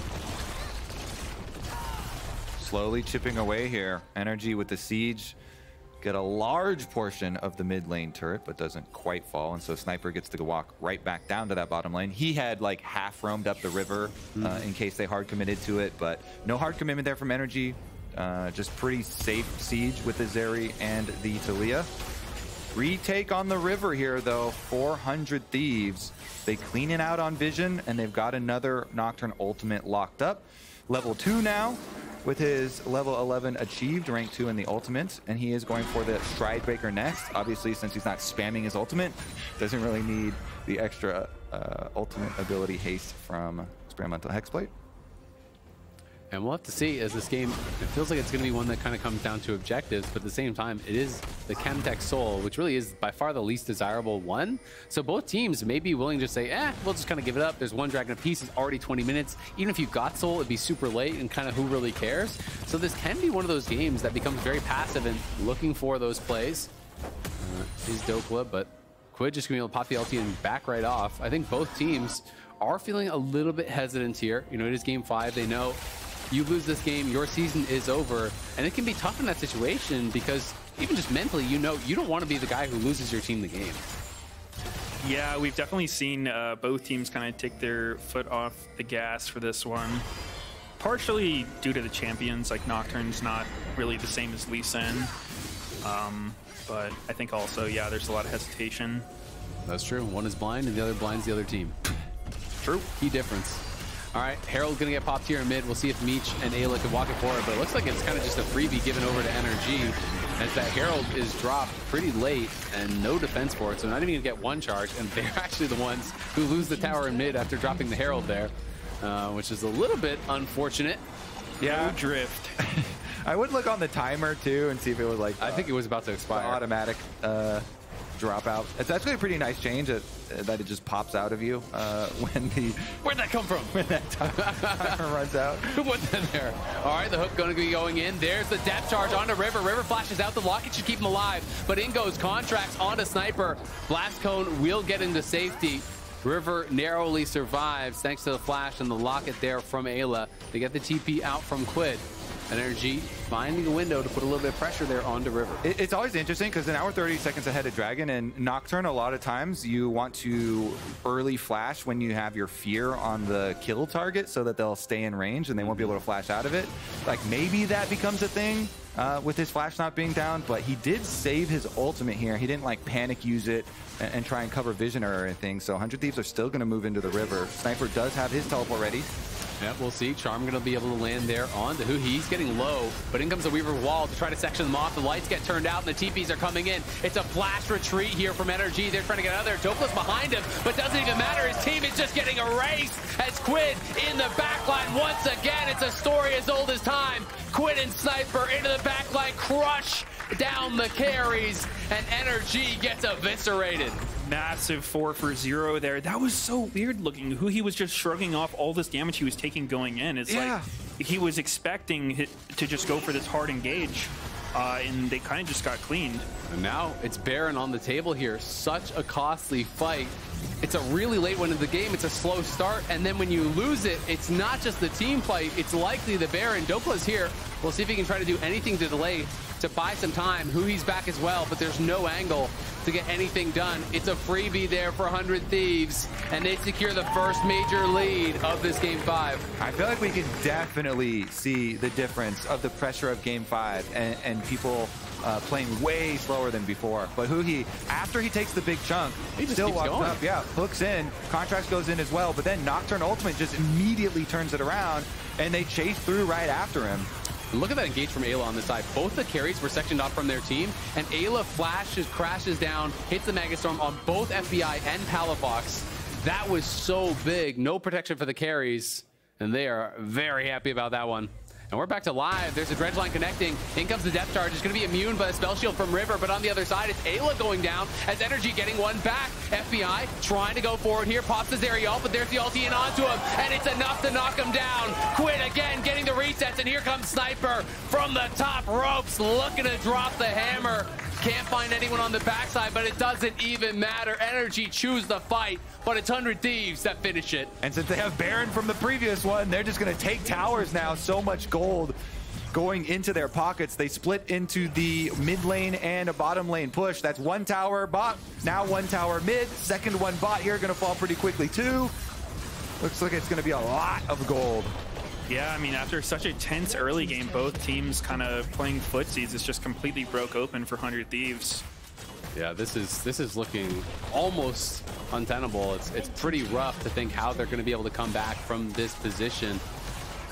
Slowly chipping away here. Energy with the siege. Get a large portion of the mid lane turret, but doesn't quite fall. And so Sniper gets to walk right back down to that bottom lane. He had like half roamed up the river uh, in case they hard committed to it, but no hard commitment there from Energy. Uh, just pretty safe siege with the Zeri and the Taliyah. Retake on the river here, though. 400 Thieves. They clean it out on Vision, and they've got another Nocturne Ultimate locked up. Level 2 now, with his level 11 achieved, rank 2 in the Ultimate, and he is going for the Stride Breaker next. Obviously, since he's not spamming his Ultimate, doesn't really need the extra uh, Ultimate ability haste from Experimental Hexblade. And we'll have to see as this game, it feels like it's going to be one that kind of comes down to objectives, but at the same time, it is the Chemtech Soul, which really is by far the least desirable one. So both teams may be willing to say, eh, we'll just kind of give it up. There's one Dragon apiece, it's already 20 minutes. Even if you got Soul, it'd be super late and kind of who really cares? So this can be one of those games that becomes very passive and looking for those plays. Uh, is Dhokla, but Quid just going to be able to pop the ulti and back right off. I think both teams are feeling a little bit hesitant here. You know, it is game five. They know you lose this game, your season is over. And it can be tough in that situation because even just mentally, you know, you don't want to be the guy who loses your team the game. Yeah, we've definitely seen uh, both teams kind of take their foot off the gas for this one. Partially due to the champions, like Nocturne's not really the same as Lee Sin. Um, but I think also, yeah, there's a lot of hesitation. That's true. One is blind and the other blinds the other team. True. Key difference. All right, Herald gonna get popped here in mid. We'll see if Meech and Eyla can walk it forward, but it looks like it's kind of just a freebie given over to NRG as that Herald is dropped pretty late and no defense for it, so not even gonna get one charge, and they're actually the ones who lose the tower in mid after dropping the Herald there, uh, which is a little bit unfortunate. No drift. I would look on the timer too and see if it was like I uh, think it was about to expire. automatic uh, dropout. It's actually a pretty nice change that, that it just pops out of you uh, when the Where'd that come from? when that timer runs out. Who put that there? All right, the hook going to be going in. There's the depth charge onto River. River flashes out. The locket should keep him alive, but in goes Contractz onto Sniper. Blast Cone will get into safety. River narrowly survives thanks to the flash and the locket there from Eyla. They get the TP out from Quid. Energy finding a window to put a little bit of pressure there onto River. It, it's always interesting because now we're 30 seconds ahead of Dragon and Nocturne. A lot of times you want to early flash when you have your fear on the kill target so that they'll stay in range and they won't be able to flash out of it. Like maybe that becomes a thing uh, with his flash not being down, but he did save his ultimate here. He didn't like panic use it and, and try and cover vision or anything. So 100 Thieves are still going to move into the river. Sniper does have his teleport ready. Yeah, we'll see. Charm going to be able to land there on the who. He's getting low, but in comes the Weaver wall to try to section them off. The lights get turned out, and the TPs are coming in. It's a flash retreat here from Energy. They're trying to get out there. Dhokla's behind him, but doesn't even matter. His team is just getting erased as Quid in the backline once again. It's a story as old as time. Quid and Sniper into the backline, crush down the carries, and Energy gets eviscerated massive four for zero there. That was so weird looking. Huhi was just shrugging off all this damage he was taking going in. It's Yeah. like he was expecting to just go for this hard engage, uh, and they kind of just got cleaned. And now it's Baron on the table here. Such a costly fight. It's a really late one in the game. It's a slow start. And then when you lose it, it's not just the team fight. It's likely the Baron. Dhokla's here. We'll see if he can try to do anything to delay, to buy some time. Huhi's back as well, but there's no angle to get anything done. It's a freebie there for 100 Thieves, and they secure the first major lead of this game five. I feel like we can definitely see the difference of the pressure of Game Five and, and people uh, playing way slower than before. But Huhi, after he takes the big chunk, He still walks going. up, yeah, hooks in, Contractz goes in as well. But then Nocturne Ultimate just immediately turns it around, and they chase through right after him. Look at that engage from Eyla on the side. Both the carries were sectioned off from their team, and Eyla flashes, crashes down, hits the Magnet Storm on both FBI and Palafox. That was so big. No protection for the carries, and they are very happy about that one. And we're back to live. There's a dredge line connecting. In comes the depth charge. It's going to be immune by a spell shield from River, but on the other side, it's Eyla going down as Energy getting one back. FBI trying to go forward here. Pops the Zerial, but there's the ulti in onto him, and it's enough to knock him down. Quid again getting the resets, and here comes Sniper from the top ropes, looking to drop the hammer. Can't find anyone on the backside, but it doesn't even matter. Energy choose the fight, but it's 100 Thieves that finish it. And since they have Baron from the previous one, they're just going to take towers now. So much gold going into their pockets. They split into the mid lane and a bottom lane push. That's one tower bot, now one tower mid. Second one bot here, going to fall pretty quickly too. Looks like it's going to be a lot of gold. Yeah, I mean, after such a tense early game, both teams kind of playing footsies. It's just completely broke open for 100 Thieves. Yeah, this is this is looking almost untenable. It's it's pretty rough to think how they're going to be able to come back from this position.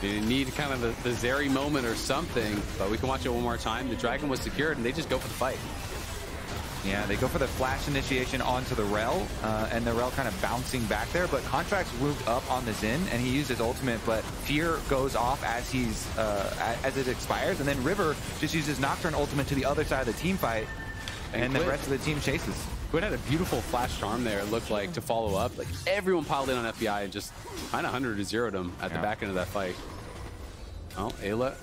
You need kind of the, the Zeri moment or something, but we can watch it one more time. The dragon was secured, and they just go for the fight. Yeah, they go for the flash initiation onto the Rell, uh, and the Rell kind of bouncing back there, but Contractz moved up on the Xin, and he used his ultimate, but Fear goes off as he's uh, as it expires, and then River just uses Nocturne ultimate to the other side of the team fight, and, And the rest of the team chases. Quid had a beautiful flash charm there, it looked like, to follow up. Like, everyone piled in on FBI and just kind of 100 to 0 them at the back end of that fight. Oh, Eyla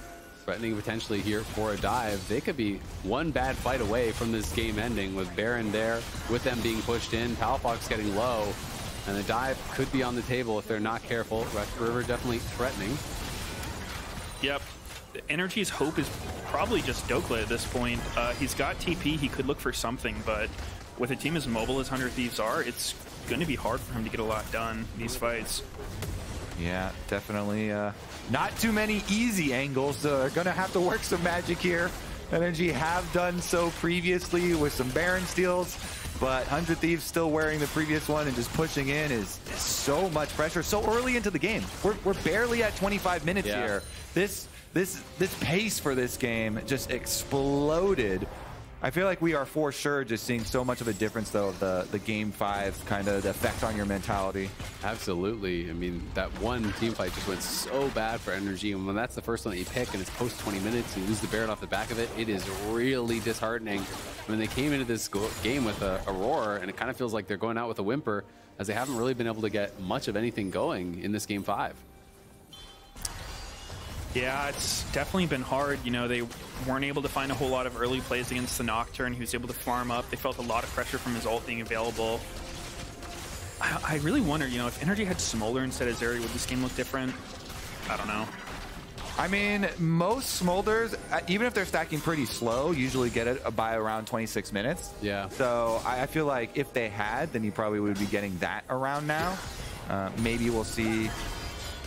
threatening potentially here for a dive. They could be one bad fight away from this game ending with Baron there, with them being pushed in, Palafox getting low, and the dive could be on the table if they're not careful. Red River definitely threatening. Yep. The Energy's hope is probably just Dhokla at this point. Uh, he's got TP. He could look for something, but with a team as mobile as 100 Thieves are, it's going to be hard for him to get a lot done in these fights. Yeah, definitely. Uh, not too many easy angles. So they're going to have to work some magic here. Energy have done so previously with some Baron steals, but 100 Thieves still wearing the previous one and just pushing in is, is so much pressure so early into the game. We're, we're barely at 25 minutes Yeah. here. This this this pace for this game just exploded. I feel like we are for sure just seeing so much of a difference though of the the game five kind of the effect on your mentality. Absolutely. I mean, that one team fight just went so bad for energy. And when that's the first one that you pick and it's post 20 minutes you lose the Baron off the back of it, it is really disheartening. When they came into this game with a, a roar, and it kind of feels like they're going out with a whimper, as they haven't really been able to get much of anything going in this game five. Yeah, it's definitely been hard. You know, they weren't able to find a whole lot of early plays against the Nocturne. He was able to farm up. They felt a lot of pressure from his ult being available. I, I really wonder, you know, if Energy had Smolder instead of Zeri, would this game look different? I don't know. I mean, most Smolders, uh, even if they're stacking pretty slow, usually get it by around 26 minutes. Yeah. So I I feel like if they had, then you probably would be getting that around now. Uh, maybe we'll see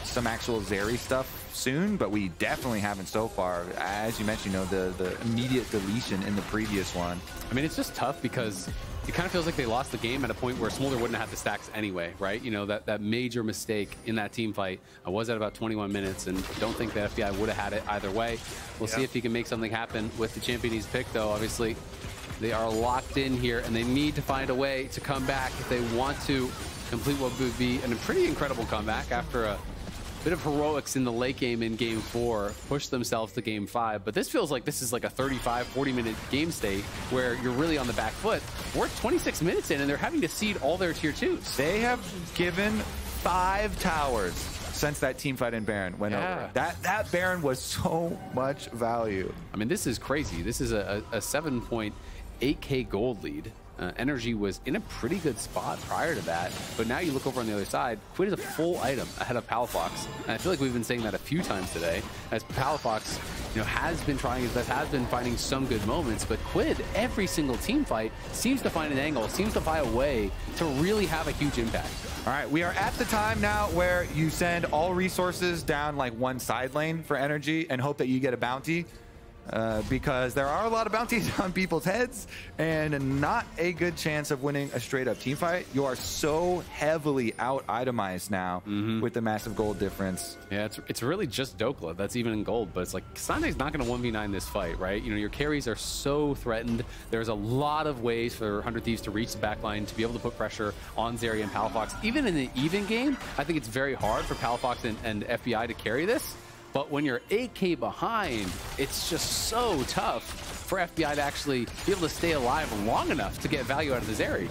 some actual Zeri stuff soon, but we definitely haven't so far. As you mentioned, you know, the, the immediate deletion in the previous one. I mean, it's just tough because it kind of feels like they lost the game at a point where Smolder wouldn't have the stacks anyway, right? You know, that, that major mistake in that team fight uh, was at about 21 minutes, and don't think that FBI would have had it either way. We'll see if he can make something happen with the champion he's picked, though. Obviously, they are locked in here, and they need to find a way to come back if they want to complete what would be a pretty incredible comeback after a bit of heroics in the late game in game four, push themselves to game five. But this feels like this is like a 35, 40 minute game state where you're really on the back foot. We're 26 minutes in and they're having to seed all their tier twos. They have given five towers since that team fight in Baron went Yeah. over. That that Baron was so much value. I mean, this is crazy. This is a, a, a 7.8k gold lead. Uh, Energy was in a pretty good spot prior to that, but now you look over on the other side, Quid is a full item ahead of Palafox. And I feel like we've been saying that a few times today, as Palafox you know, has been trying his best, has been finding some good moments, but Quid, every single team fight, seems to find an angle, seems to find a way to really have a huge impact. All right, we are at the time now where you send all resources down like one side lane for energy and hope that you get a bounty. Uh, because there are a lot of bounties on people's heads and not a good chance of winning a straight up team fight. You are so heavily out itemized now with the massive gold difference. Yeah, it's, it's really just Dhokla that's even in gold, but it's like Sande's not going to 1v9 this fight, right? You know, your carries are so threatened. There's a lot of ways for 100 Thieves to reach the backline, to be able to put pressure on Zeri and Palafox. Even in an even game, I think it's very hard for Palafox and, and FBI to carry this. But when you're 8k behind, it's just so tough for FBI to actually be able to stay alive long enough to get value out of this area.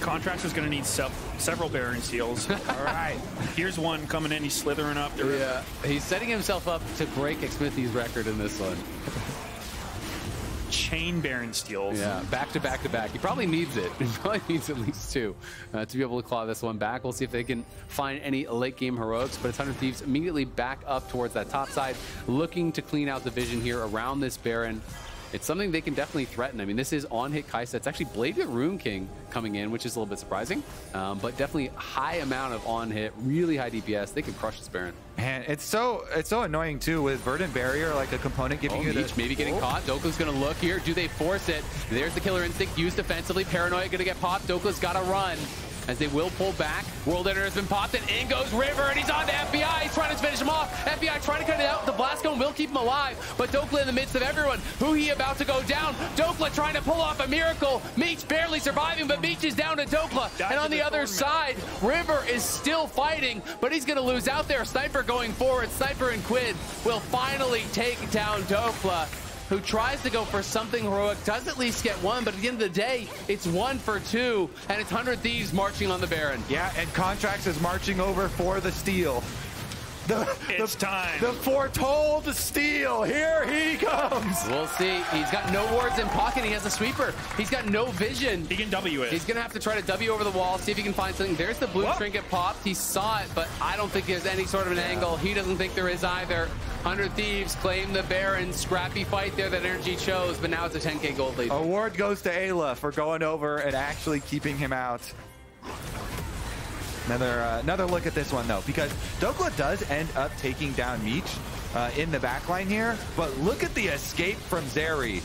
Contractz is going to need se- several Baron seals. All right. Here's one coming in. He's slithering up. There. Yeah, he's setting himself up to break Xmithie's record in this one. Chain Baron steals. Yeah, back to back to back. He probably needs it. He probably needs at least two uh, to be able to claw this one back. We'll see if they can find any late game heroics. But it's 100 Thieves immediately back up towards that top side, looking to clean out the vision here around this Baron. It's something they can definitely threaten. I mean, this is on hit Kai'Sa. It's actually Blade of the Ruined King coming in, which is a little bit surprising. Um, but definitely high amount of on hit, really high DPS. They can crush this Baron. And it's so it's so annoying too with Verdant Barrier, like a component giving Oh, you the maybe getting Oh. caught. Dhokla's gonna look here. Do they force it? There's the killer instinct used defensively. Paranoia gonna get popped. Dhokla's gotta run. As they will pull back. World Ender has been popped, and in goes River, and he's on to FBI. He's trying to finish him off. FBI trying to cut it out. The blast cone will keep him alive, but Dhokla in the midst of everyone. Huhi about to go down? Dhokla trying to pull off a miracle. Meech barely surviving, but Meech is down to Dhokla. And on the, the other side, River is still fighting, but he's gonna lose out there. Sniper going forward. Sniper and Quid will finally take down Dhokla, who tries to go for something heroic, does at least get one, but at the end of the day, it's one for two, and it's 100 Thieves marching on the Baron. Yeah, and Contractz is marching over for the steal. The, It's the, time. The foretold steal. Here he comes. We'll see. He's got no wards in pocket. He has a sweeper. He's got no vision. He can W it. He's gonna have to try to W over the wall, see if he can find something. There's the blue Whoa. trinket popped. He saw it, but I don't think there's any sort of an angle. He doesn't think there is either. 100 Thieves claim the Baron. Scrappy fight there that Energy chose, but now it's a 10k gold lead. Award goes to Eyla for going over and actually keeping him out. Another uh, another look at this one though, because Dhokla does end up taking down Meech uh, in the backline here, but look at the escape from Zeri.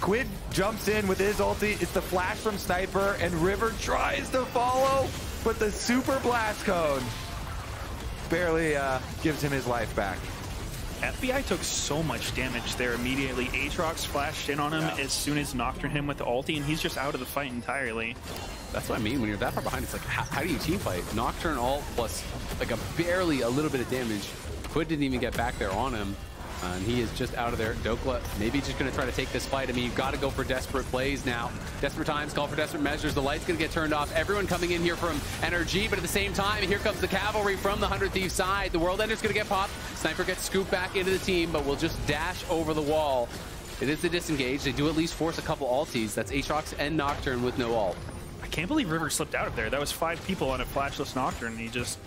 Quid jumps in with his ulti. It's the flash from Sniper, and River tries to follow, but the super blast cone barely uh, gives him his life back. FBI took so much damage there immediately. Aatrox flashed in on him as soon as Nocturne him with the ulti, and he's just out of the fight entirely. That's what I mean. When you're that far behind, it's like, how, how do you team fight? Nocturne all plus like a barely a little bit of damage. Quid didn't even get back there on him. Uh, and he is just out of there. Dhokla maybe just going to try to take this fight. I mean, you've got to go for desperate plays now. Desperate times call for desperate measures. The light's going to get turned off. Everyone coming in here from NRG, but at the same time, here comes the cavalry from the 100 Thieves side. The World Ender's going to get popped. Sniper gets scooped back into the team, but will just dash over the wall. It is the disengage. They do at least force a couple ultis. That's Aatrox and Nocturne with no ult. I can't believe River slipped out of there. That was five people on a flashless Nocturne, and he just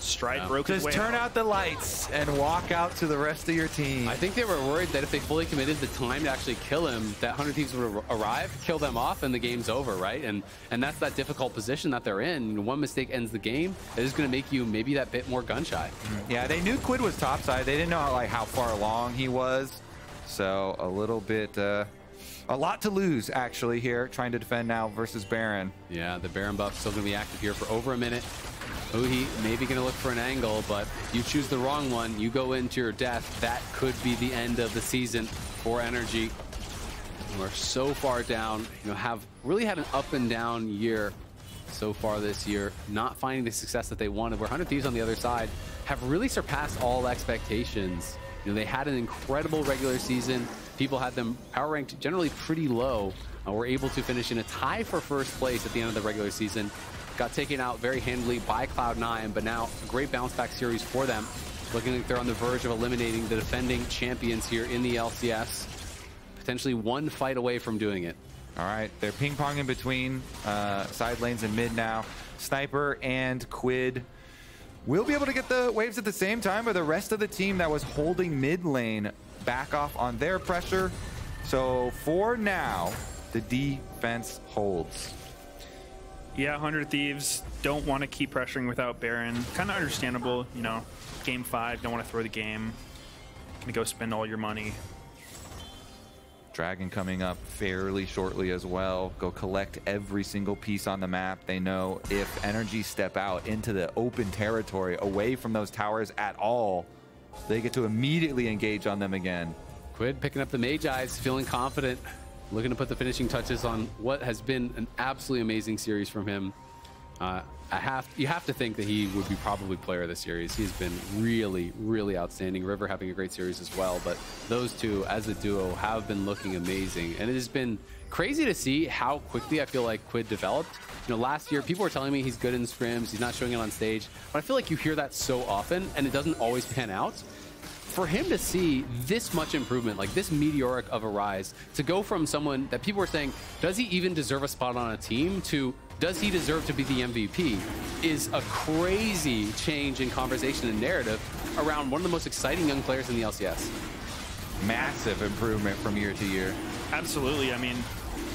stride Yeah. broke his Just turn out. out the lights and walk out to the rest of your team. I think they were worried that if they fully committed the time to actually kill him, that 100 Thieves would arrive, kill them off, and the game's over, right? And and that's that difficult position that they're in. One mistake ends the game. It is going to make you maybe that bit more gun shy. Yeah, they knew Quid was topside. They didn't know like how far along he was. So a little bit, uh, a lot to lose actually here, trying to defend now versus Baron. Yeah, the Baron buff still going to be active here for over a minute. Huhi maybe going to look for an angle, but you choose the wrong one, you go into your death. That could be the end of the season for Energy. We're so far down, you know, have really had an up and down year so far this year, not finding the success that they wanted. Where 100 Thieves on the other side have really surpassed all expectations. You know, they had an incredible regular season. People had them power ranked generally pretty low. Uh, were able to finish in a tie for first place at the end of the regular season. Got taken out very handily by Cloud9, but now a great bounce back series for them. Looking like they're on the verge of eliminating the defending champions here in the LCS. Potentially one fight away from doing it. All right, they're ping ponging between uh, side lanes and mid now. Sniper and Quid will be able to get the waves at the same time, but the rest of the team that was holding mid lane back off on their pressure. So for now, the defense holds. Yeah, 100 Thieves don't want to keep pressuring without Baron. Kind of understandable, you know. Game five, don't want to throw the game. Gonna go spend all your money. Dragon coming up fairly shortly as well. Go collect every single piece on the map. They know if energy step out into the open territory away from those towers at all, they get to immediately engage on them again. Quid picking up the Mejai's, feeling confident, looking to put the finishing touches on what has been an absolutely amazing series from him. Uh, I have you have to think that he would be probably player of the series. He's been really, really outstanding. River having a great series as well, but those two as a duo have been looking amazing, and it has been crazy to see how quickly I feel like Quid developed. You know, last year people were telling me he's good in scrims, he's not showing it on stage, but I feel like you hear that so often, and it doesn't always pan out for him to see this much improvement, like this meteoric of a rise, to go from someone that people were saying, does he even deserve a spot on a team, to does he deserve to be the MVP, is a crazy change in conversation and narrative around one of the most exciting young players in the LCS. Massive improvement from year to year. Absolutely. I mean,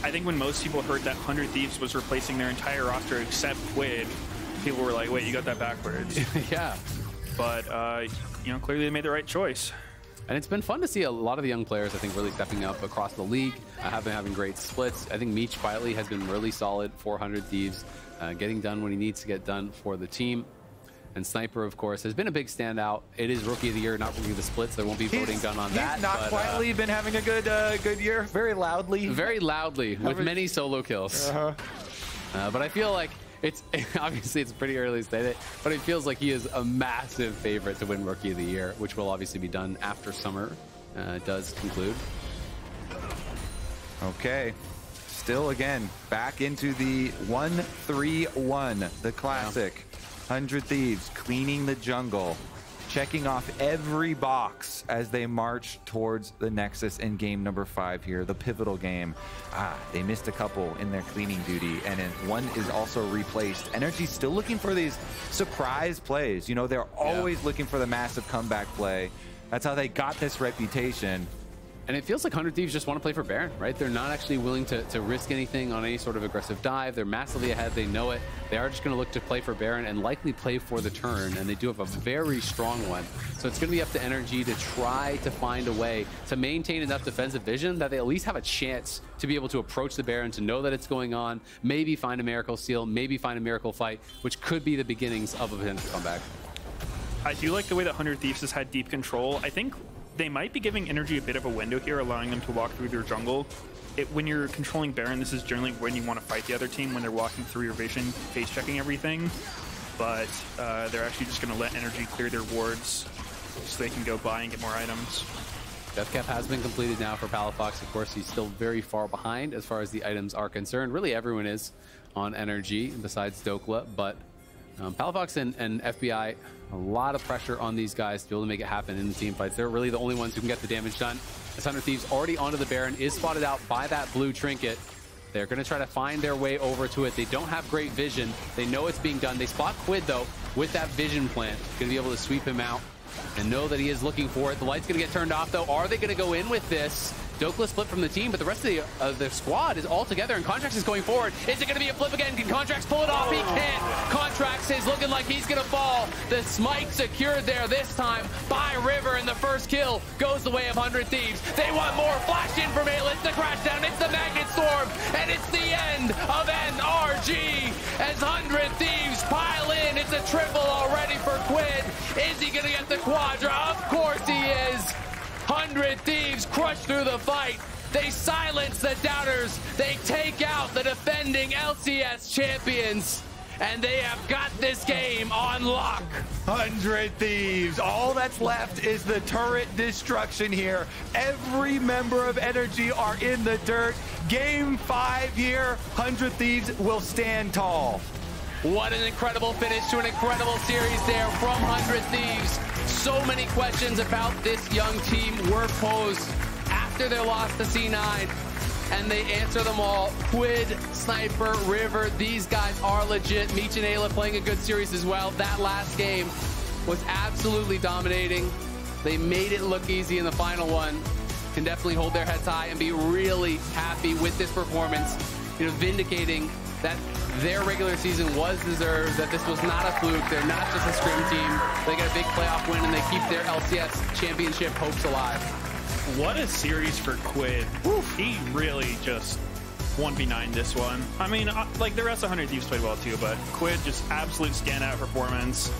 I think when most people heard that 100 Thieves was replacing their entire roster except Quid, people were like, wait, you got that backwards. yeah. but, uh, you know, clearly they made the right choice. And it's been fun to see a lot of the young players, I think, really stepping up across the league. I have been having great splits. I think Meech quietly has been really solid, 400 Thieves, uh, getting done when he needs to get done for the team. And Sniper, of course, has been a big standout. It is Rookie of the Year, not Rookie of the Splits. There won't be voting He's- done on he's that. not but, uh, quietly been having a good uh, good year, very loudly. very loudly, with many solo kills. Uh-huh. Uh, but I feel like it's obviously it's pretty early to say that, but it feels like he is a massive favorite to win Rookie of the Year, which will obviously be done after summer uh, does conclude. Okay. Still again, back into the 1-3-1, the classic. 100 Thieves cleaning the jungle, checking off every box as they march towards the Nexus in game number five here, the pivotal game. Ah, they missed a couple in their cleaning duty, and one is also replaced. Energy's still looking for these surprise plays. You know, they're always looking for the massive comeback play. That's how they got this reputation. And it feels like 100 Thieves just want to play for Baron, right? They're not actually willing to, to risk anything on any sort of aggressive dive. They're massively ahead. They know it. They are just going to look to play for Baron and likely play for the turn. And they do have a very strong one. So it's going to be up to Energy to try to find a way to maintain enough defensive vision that they at least have a chance to be able to approach the Baron, to know that it's going on, maybe find a Miracle Seal, maybe find a Miracle Fight, which could be the beginnings of a potential comeback. I do like the way that 100 Thieves has had deep control. I think they might be giving Energy a bit of a window here, allowing them to walk through their jungle. It, when you're controlling Baron, this is generally when you want to fight the other team, when they're walking through your vision, face checking everything. But uh, they're actually just going to let Energy clear their wards so they can go buy and get more items. Death Cap has been completed now for Palafox. Of course, he's still very far behind as far as the items are concerned. Really, everyone is on energy besides Dhokla, but um, Palafox and, and FBI, a lot of pressure on these guys to be able to make it happen in the team fights. They're really the only ones who can get the damage done. As Hunter Thieves already onto the Baron, is spotted out by that blue trinket. They're going to try to find their way over to it. They don't have great vision. They know it's being done. They spot Quid, though, with that vision plant. Going to be able to sweep him out and know that he is looking for it. The light's going to get turned off, though. Are they going to go in with this? Dhokla split from the team, but the rest of the, uh, the squad is all together, and Contractz is going forward. Is it going to be a flip again? Can Contractz pull it off? He can't. Contractz is looking like he's going to fall. The smite secured there this time by River, and the first kill goes the way of 100 Thieves. They want more. Flash in from It's the crash down. It's the Magnet Storm, and it's the end of NRG as 100 Thieves pile in. It's a triple already for Quid. Is he going to get the Quadra? Of course he is. 100 Thieves crush through the fight. They silence the doubters. They take out the defending LCS champions. And they have got this game on lock. 100 Thieves. All that's left is the turret destruction here. Every member of Energy are in the dirt. Game five here. 100 Thieves will stand tall. What an incredible finish to an incredible series there from 100 Thieves. So many questions about this young team were posed after their loss to C9, and they answer them all. Quid, Sniper, River, these guys are legit. Meech and Eyla playing a good series as well. That last game was absolutely dominating. They made it look easy in the final one. Can definitely hold their heads high and be really happy with this performance. You know, vindicating that their regular season was deserved, that this was not a fluke. They're not just a scrim team. They get a big playoff win and they keep their LCS championship hopes alive. What a series for Quid. He really just 1v9 this one. I mean, uh, like the rest of 100 Thieves played well too, but Quid just absolute standout performance.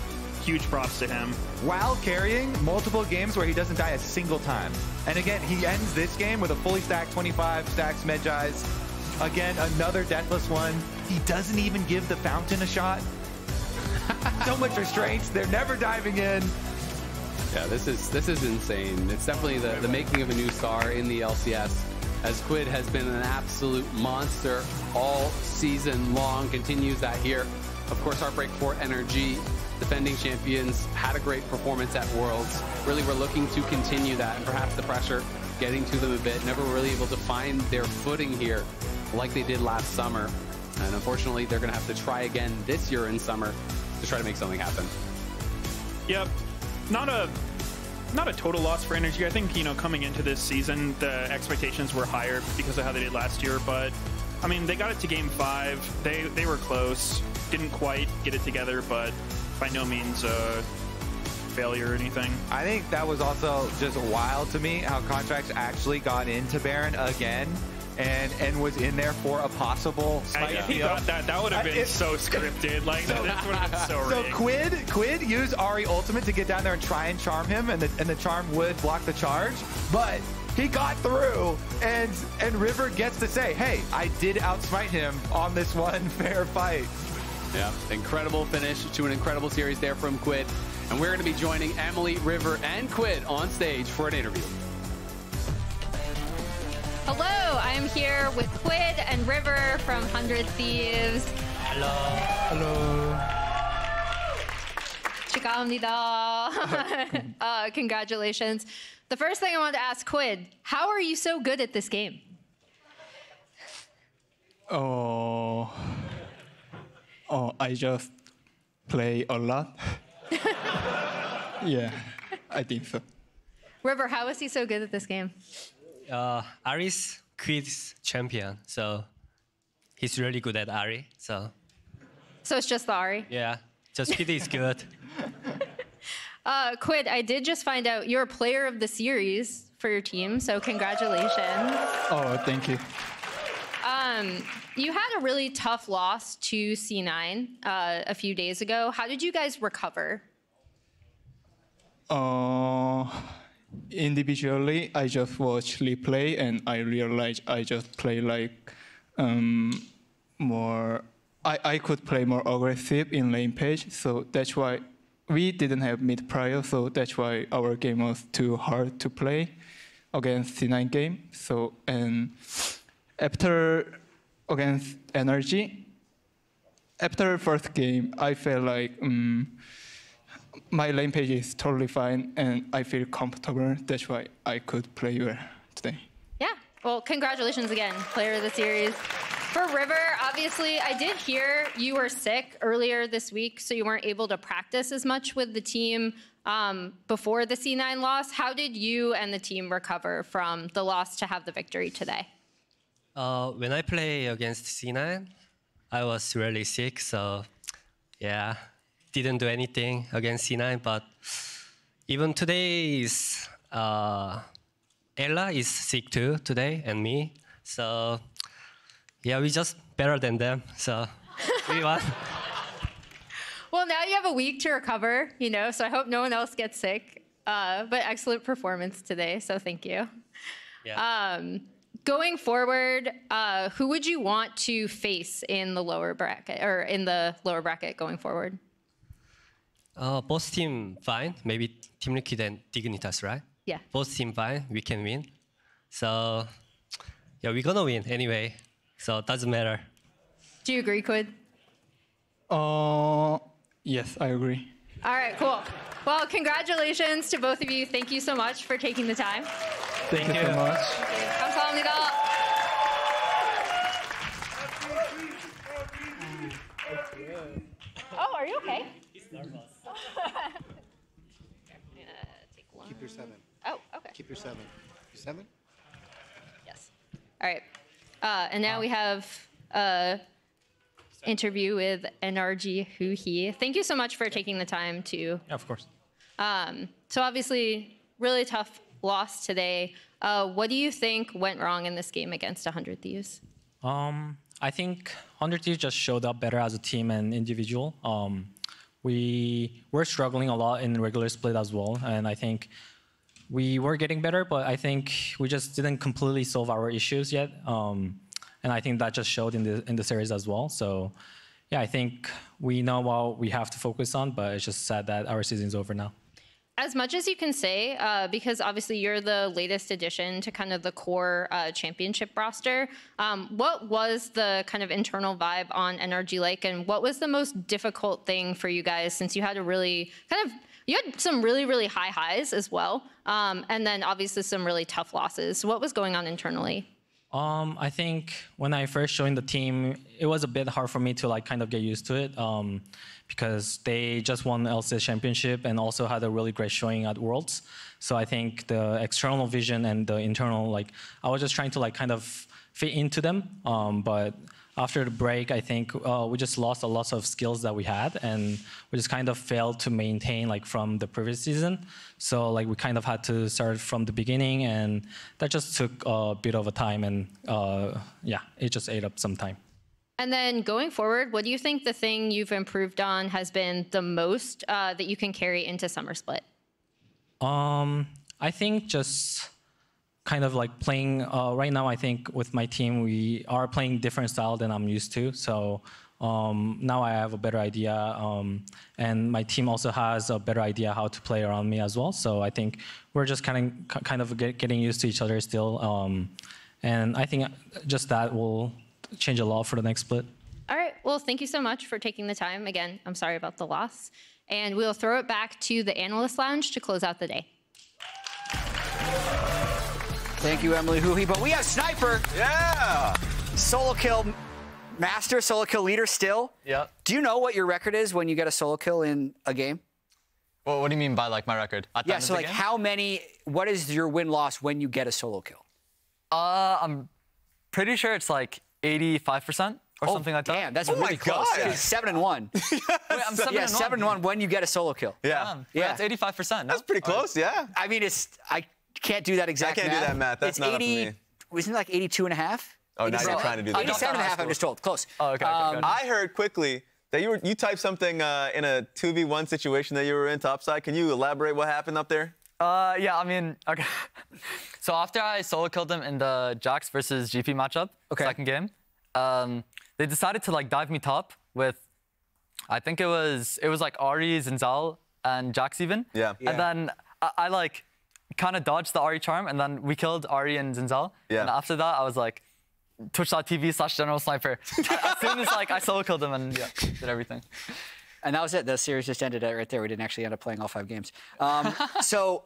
Huge props to him. While carrying multiple games where he doesn't die a single time. And again, he ends this game with a fully stacked 25 stacks Mejai's. Again, another deathless one. He doesn't even give the fountain a shot. so much restraints. They're never diving in. Yeah, this is this is insane. It's definitely the, the making of a new star in the LCS. As Quid has been an absolute monster all season long, continues that here. Of course, Heartbreak for Energy, defending champions, had a great performance at Worlds. Really, we're looking to continue that, and perhaps the pressure getting to them a bit. Never really able to find their footing here like they did last summer. And unfortunately, they're going to have to try again this year in summer to try to make something happen. Yep. Not a not a total loss for energy. I think, you know, coming into this season, the expectations were higher because of how they did last year, but I mean, they got it to game 5. They they were close. Didn't quite get it together, but by no means a failure or anything. I think that was also just wild to me how Contractz actually got into Baron again and and was in there for a possible spike. If he thought that, that would have been so scripted. Like so, that would have been so. So Quid Quid used Ahri ultimate to get down there and try and charm him, and the and the charm would block the charge, but. He got through, and and River gets to say, "Hey, I did outsmite him on this one fair fight." Yeah, incredible finish to an incredible series there from Quid. And we're going to be joining Emily, River, and Quid on stage for an interview. Hello, I'm here with Quid and River from 100 Thieves. Hello. Hello. 축하합니다. uh, congratulations. The first thing I wanted to ask Quid, how are you so good at this game? Oh, oh I just play a lot. yeah, I think so. River, how is he so good at this game? Uh, Ahri's Quid's champion, so he's really good at Ahri. So So it's just the Ahri? yeah, just Quid is good. Uh, Quid, I did just find out you're a player of the series for your team, so congratulations. Oh, thank you. Um, you had a really tough loss to C9 uh, a few days ago. How did you guys recover? Uh, individually, I just watch replay and I realize I just play like um, more. I, I could play more aggressive in lane page, so that's why we didn't have mid prior, so that's why our game was too hard to play against C9 game. So and after against Energy, after first game, I felt like. Um, my lane page is totally fine and I feel comfortable. That's why I could play well today. Yeah. Well, congratulations again, player of the series. For River, obviously, I did hear you were sick earlier this week, so you weren't able to practice as much with the team um, before the C9 loss. How did you and the team recover from the loss to have the victory today? Uh, when I play against C9, I was really sick, so yeah, didn't do anything against C9. But even today is uh, Eyla is sick too today, and me. So yeah, we just better than them. So we won. Well, now you have a week to recover, you know, so I hope no one else gets sick. Uh, but excellent performance today, so thank you. Yeah. Um, going forward, uh, who would you want to face in the lower bracket or in the lower bracket going forward? Uh, both team fine. Maybe Team Liquid and Dignitas, right? Yeah. Both team fine. We can win. So yeah, we're gonna win anyway. So it doesn't matter. Do you agree, Quid? Uh, yes, I agree. All right, cool. Well, congratulations to both of you. Thank you so much for taking the time. Thank, you so much. 감사합니다. Keep your seven. Seven? Yes. All right. Uh, and now we have an interview with NRG Huhi. Thank you so much for taking the time to. Yeah, of course. Um, so obviously, really tough loss today. Uh, what do you think went wrong in this game against 100 Thieves? Um, I think 100 Thieves just showed up better as a team and individual. Um, we were struggling a lot in regular split as well, and I think we were getting better, but I think we just didn't completely solve our issues yet. Um, and I think that just showed in the in the series as well. So, yeah, I think we know what we have to focus on, but it's just sad that our season's over now. As much as you can say, uh, because obviously you're the latest addition to kind of the core uh, championship roster. Um, what was the kind of internal vibe on NRG Lake, and what was the most difficult thing for you guys since you had to really kind of you had some really really high highs as well, um, and then obviously some really tough losses. What was going on internally? Um, I think when I first joined the team, it was a bit hard for me to like kind of get used to it um, because they just won LCS championship and also had a really great showing at Worlds. So I think the external vision and the internal, like I was just trying to like kind of fit into them. Um, but after the break, I think uh, we just lost a lot of skills that we had, and we just kind of failed to maintain like from the previous season. So like we kind of had to start from the beginning, and that just took a bit of a time, and uh, yeah, it just ate up some time. And then going forward, what do you think the thing you've improved on has been the most uh, that you can carry into Summer Split? Um, I think just kind of like playing uh, right now. I think with my team, we are playing different style than I'm used to. So um, now I have a better idea, um, and my team also has a better idea how to play around me as well. So I think we're just kind of kind of get, getting used to each other still, um, and I think just that will change a lot for the next split. All right. Well, thank you so much for taking the time. Again, I'm sorry about the loss. And we'll throw it back to the analyst lounge to close out the day. Thank you, Emily Huhi. But we have Sniper, Yeah. solo kill master, solo kill leader still. Yep. Do you know what your record is when you get a solo kill in a game? Well, what do you mean by like my record? At the Yeah, so like game? how many, what is your win loss when you get a solo kill? Uh, I'm pretty sure it's like 85% or something like that. Damn, that's oh really my close. God. It's seven and one. Wait, I'm seven yeah, and seven and one when you get a solo kill. Yeah. Yeah. yeah. That's 85%. That's pretty close, yeah. I mean, it's I can't do that exact can't do that math. That's it's not up to 80, me. Isn't it like 82 and a half? Oh, now you're 87 trying to do that. 87 and a half, I'm just told. Close. Oh, okay. okay, Um, okay. I heard quickly that you were you typed something uh, in a 2v1 situation that you were in topside. Can you elaborate what happened up there? Uh, yeah, I mean, okay. so after I solo killed them in the Jax versus GP matchup, Okay. second game, um, they decided to like dive me top with, I think it was it was like Ahri, Zinzal, and Jax even. Yeah. Yeah. And then I, I like kind of dodged the Ahri charm, and then we killed Ahri and Xin Zhao. Yeah. And after that, I was like, Twitch.tv slash General Sniper. as soon as like I solo killed them and yeah, did everything. And that was it. The series just ended right there. We didn't actually end up playing all five games. Um, so,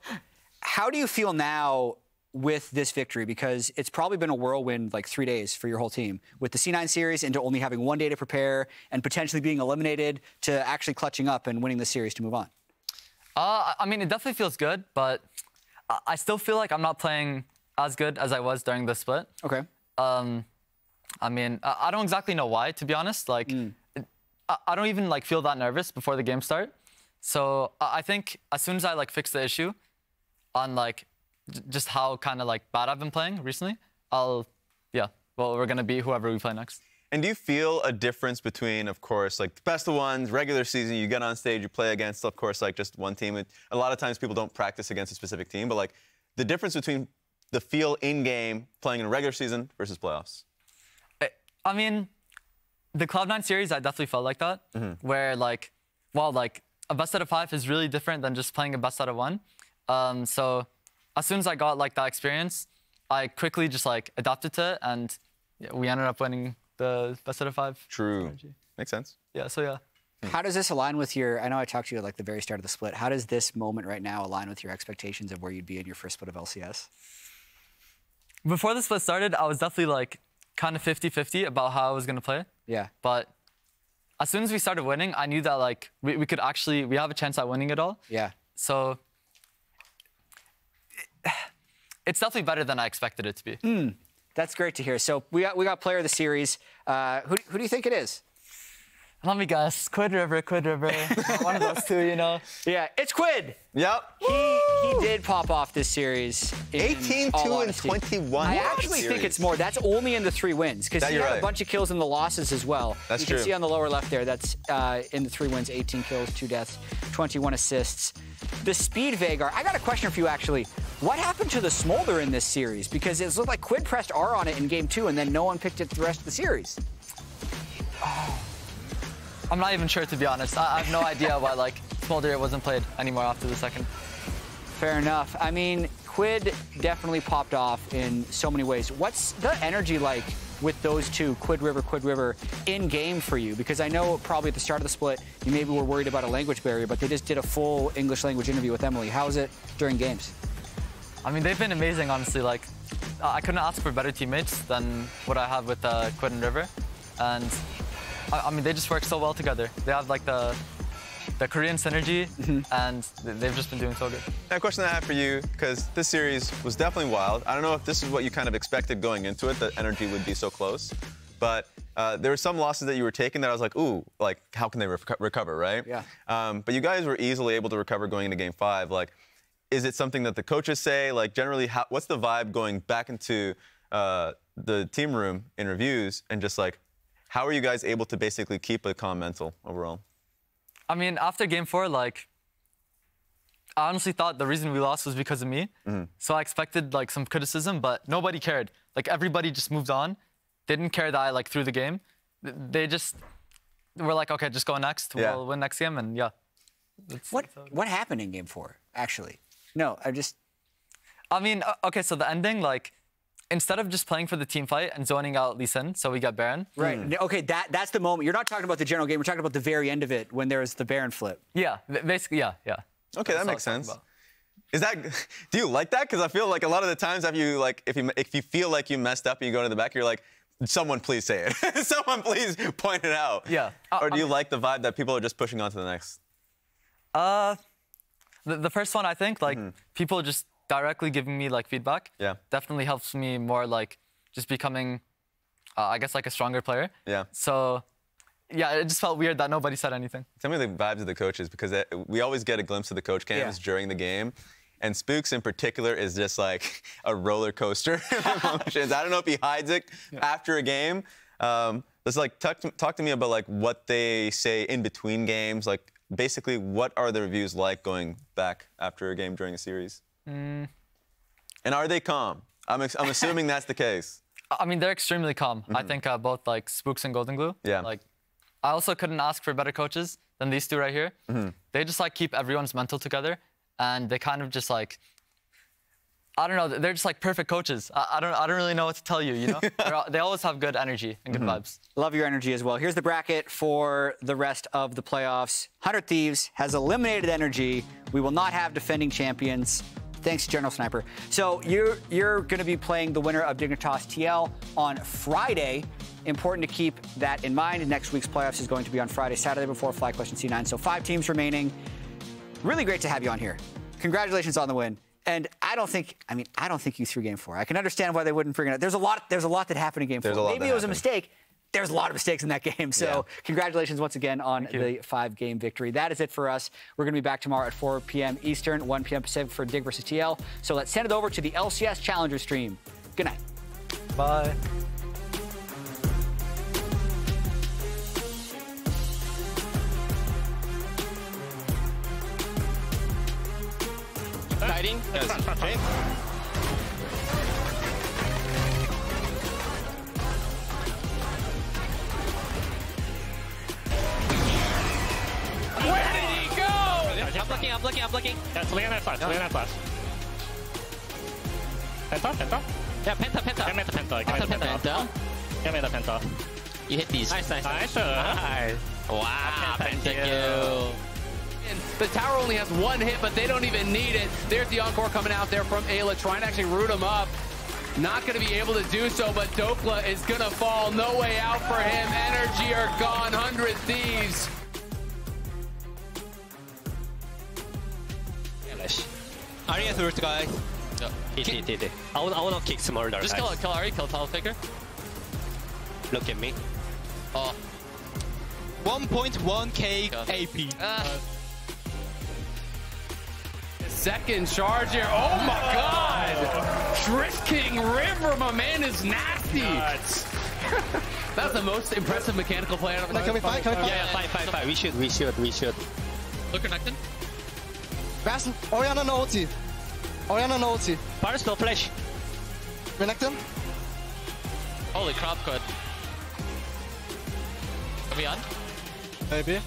how do you feel now with this victory? Because it's probably been a whirlwind like three days for your whole team with the C9 series into only having one day to prepare and potentially being eliminated to actually clutching up and winning the series to move on. Uh, I mean, it definitely feels good, but I- still feel like I'm not playing as good as I was during the split. Okay. Um, I mean, I I don't exactly know why, to be honest. Like, Mm. I don't even like feel that nervous before the game start. So I think as soon as I like fix the issue on like j- just how kind of like bad I've been playing recently, I'll yeah. Well, we're gonna beat whoever we play next. And do you feel a difference between, of course, like the best of ones, regular season, you get on stage, you play against, of course, like just one team. A lot of times people don't practice against a specific team, but like the difference between the feel in game playing in a regular season versus playoffs. I mean, the Cloud9 series, I definitely felt like that, where like, well, like a best out of five is really different than just playing a best out of one. Um, so as soon as I got like that experience, I quickly just like adapted to it, and we ended up winning the best out of five. True. Makes sense. Yeah. So yeah. How does this align with your? I know I talked to you at like the very start of the split. How does this moment right now align with your expectations of where you'd be in your first split of LCS? Before the split started, I was definitely like kind of 50-50 about how I was gonna play. Yeah. But as soon as we started winning, I knew that like we, we could actually we have a chance at winning it all. Yeah. So it's definitely better than I expected it to be. Mm, that's great to hear. So we got we got player of the series. Uh, who, who do you think it is? Let me guess. Quid River, Quid River. One of those two, you know. Yeah, it's Quid. Yep. He, he did pop off this series. in 18, all 2, and honesty. 21 I actually this think it's more. That's only in the three wins because he you're had a bunch of kills in the losses as well. That's you true. can see on the lower left there. That's uh, in the three wins: 18 kills, two deaths, 21 assists. The speed Vagar. I got a question for you actually. What happened to the Smolder in this series? Because it looked like Quid pressed R on it in game two, and then no one picked it the rest of the series. I'm not even sure to be honest. I, I have no idea why like Smolder wasn't played anymore after the second. Fair enough. I mean, Quid definitely popped off in so many ways. What's the energy like with those two, Quid River, Quid River, in game for you? Because I know probably at the start of the split, you maybe were worried about a language barrier, but they just did a full English language interview with Emily. How is it during games? I mean, they've been amazing, honestly. Like, I couldn't ask for better teammates than what I have with uh, Quid and River, and I, I mean, they just work so well together. They have like the the Korean synergy, and they've just been doing so good. Now, a question I have for you, because this series was definitely wild. I don't know if this is what you kind of expected going into it, that energy would be so close. But uh, there were some losses that you were taking that I was like, ooh, like, how can they reco- recover, right? Yeah. Um, but you guys were easily able to recover going into game five. Like, is it something that the coaches say? Like, generally, how, what's the vibe going back into uh, the team room in reviews and just like, how are you guys able to basically keep a calm mental overall? I mean, after game four, like, I honestly thought the reason we lost was because of me. Mm-hmm. So I expected like some criticism, but nobody cared. Like everybody just moved on. They didn't care that I like threw the game. They just were like, okay, just go next. Yeah. We'll win next game, and yeah. What what happened in game four, actually? No, I just. I mean, okay, so the ending, like, instead of just playing for the team fight and zoning out Lee Sin, so we got Baron. Right. Hmm. Okay, that that's the moment. You're not talking about the general game. We're talking about the very end of it when there's the Baron flip. Yeah, basically, yeah, yeah. Okay, that makes what I was sense. Is that? Do you like that? Because I feel like a lot of the times, if you like, if you if you feel like you messed up and you go to the back, you're like, someone please say it. someone please point it out. Yeah. Uh, or do you uh, like the vibe that people are just pushing on to the next? Uh, the, the first one, I think, like, mm-hmm. people just directly giving me, like, feedback. Yeah. Definitely helps me more, like, just becoming, uh, I guess, like, a stronger player. Yeah. So, yeah, it just felt weird that nobody said anything. Tell me the vibes of the coaches because they, we always get a glimpse of the coach cams Yeah. during the game. And Spooks in particular is just like a roller coaster of emotions. I don't know if he hides it after a game. Um, let's like talk to, talk to me about like what they say in between games. Like basically, what are the reviews like going back after a game during a series? Mm, And are they calm? I'm, ex- I'm assuming that's the case. I mean, they're extremely calm. I think uh, both, like, Spooks and Goldenglue. Yeah. Like, I also couldn't ask for better coaches than these two right here. They just, like, keep everyone's mental together, and they kind of just, like, I don't know. They're just like perfect coaches. I, I don't. I don't really know what to tell you. You know, They're they always have good energy and good vibes. Love your energy as well. Here's the bracket for the rest of the playoffs. 100 Thieves has eliminated NRG. We will not have defending champions. Thanks, General Sniper. So you're you're going to be playing the winner of Dignitas TL on Friday. Important to keep that in mind. Next week's playoffs is going to be on Friday, Saturday before Fly Question C9. So five teams remaining. Really great to have you on here. Congratulations on the win. And I don't think, I mean, I don't think you threw game four. I can understand why they wouldn't figure it out. There's a lot, there's a lot that happened in game There's four. a lot Maybe it was a mistake. There's a lot of mistakes in that game. So Yeah. congratulations once again on the five game victory. That is it for us. We're going to be back tomorrow at 4 p.m. Eastern, 1 p.m. Pacific for Dig versus TL. So let's send it over to the LCS Challenger stream. Good night. Bye. Exciting. Okay. Where did he go? I'm looking, I'm looking, I'm looking. Yeah, it's Leon flash, Leon flash. Penta, Penta? Yeah, Penta, Penta. Give me the Penta, give me the Penta. Penta. Give me the Penta. You hit these. Nice, nice, Nice. nice. Wow, Penta kill. The tower only has one hit, but they don't even need it. There's the encore coming out there from Eyla, trying to actually root him up. Not going to be able to do so, but Dhokla is going to fall. No way out for him. NRG are gone. 100 Thieves. Arya through guys. Hit, hit, hit, hit. I want, I want to kick Smolder. Just guys. kill, kill Ahri, kill Tall Faker. Look at me. Oh. 1.1k AP. Ah. Second charge here. Oh my god! Trick King River, my man is nasty. That's the most impressive mechanical play I've ever Can we fight? Can we fight? Yeah, fight, fight, fight. We should, we should, we should. Look connected. Bass, Orianna no ulti. Orianna no ulti. Paris no flash. Renekton. Holy crap, good. Are we on? Maybe.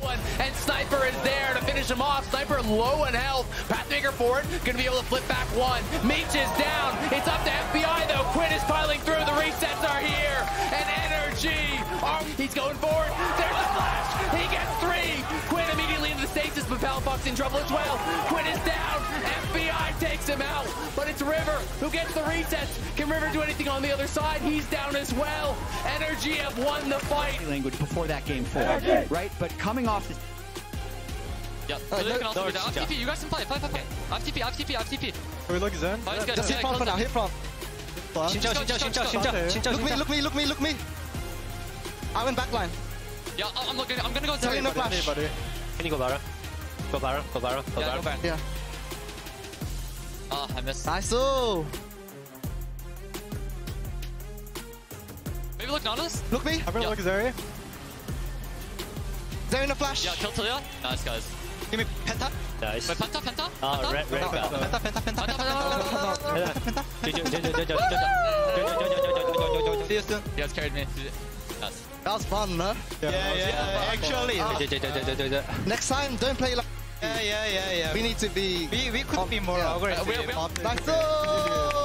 One, and Sniper is there to finish him off. Sniper low in health. Pathmaker for it. Gonna be able to flip back one. Meech is down. It's up to FBI though. Quinn is piling through. The resets are here. And energy. Oh, he's going forward. There's a flash. He gets three. Quinn immediately into the stasis, but Palafox in trouble as well. Quinn is down. FBI takes him out. But it's River who gets the resets. Can River do anything on the other side? He's down as well. NRG have won the fight. Language before that game four, right? But coming off this. Yeah, Lily can also be down. I you guys can play, play, play, play. I have TP, I have TP, I have TP. Can we look? Oh. Just hit front for now, hit front. Shinjo, Look me, look me, look me, look me. I went backline. Yeah, I- I'm looking, I'm gonna go Tell you no flash. Can you go Barra? Go Barra, go Barra, go Yeah, Barra. go back. Yeah. Ah, I missed. Nice. Oh. Maybe look Nautilus? Look me. I'm gonna look his area. There in a flash. Yeah, kill Taliyah. Nice, guys. Give me penta. Nice. Wait, Penta, Penta? Oh, Penta? red, red Penta, card. penta, penta, penta, penta, penta. See you soon. You guys carried me. Nice. That was fun, huh? Yeah, yeah, actually. Jojo, Jojo, Jojo, Jojo. Next time, don't play like. Yeah, yeah, yeah, yeah. We need to be. We, we could be more Yeah. aggressive. Uh, we- we- Nice. Oh.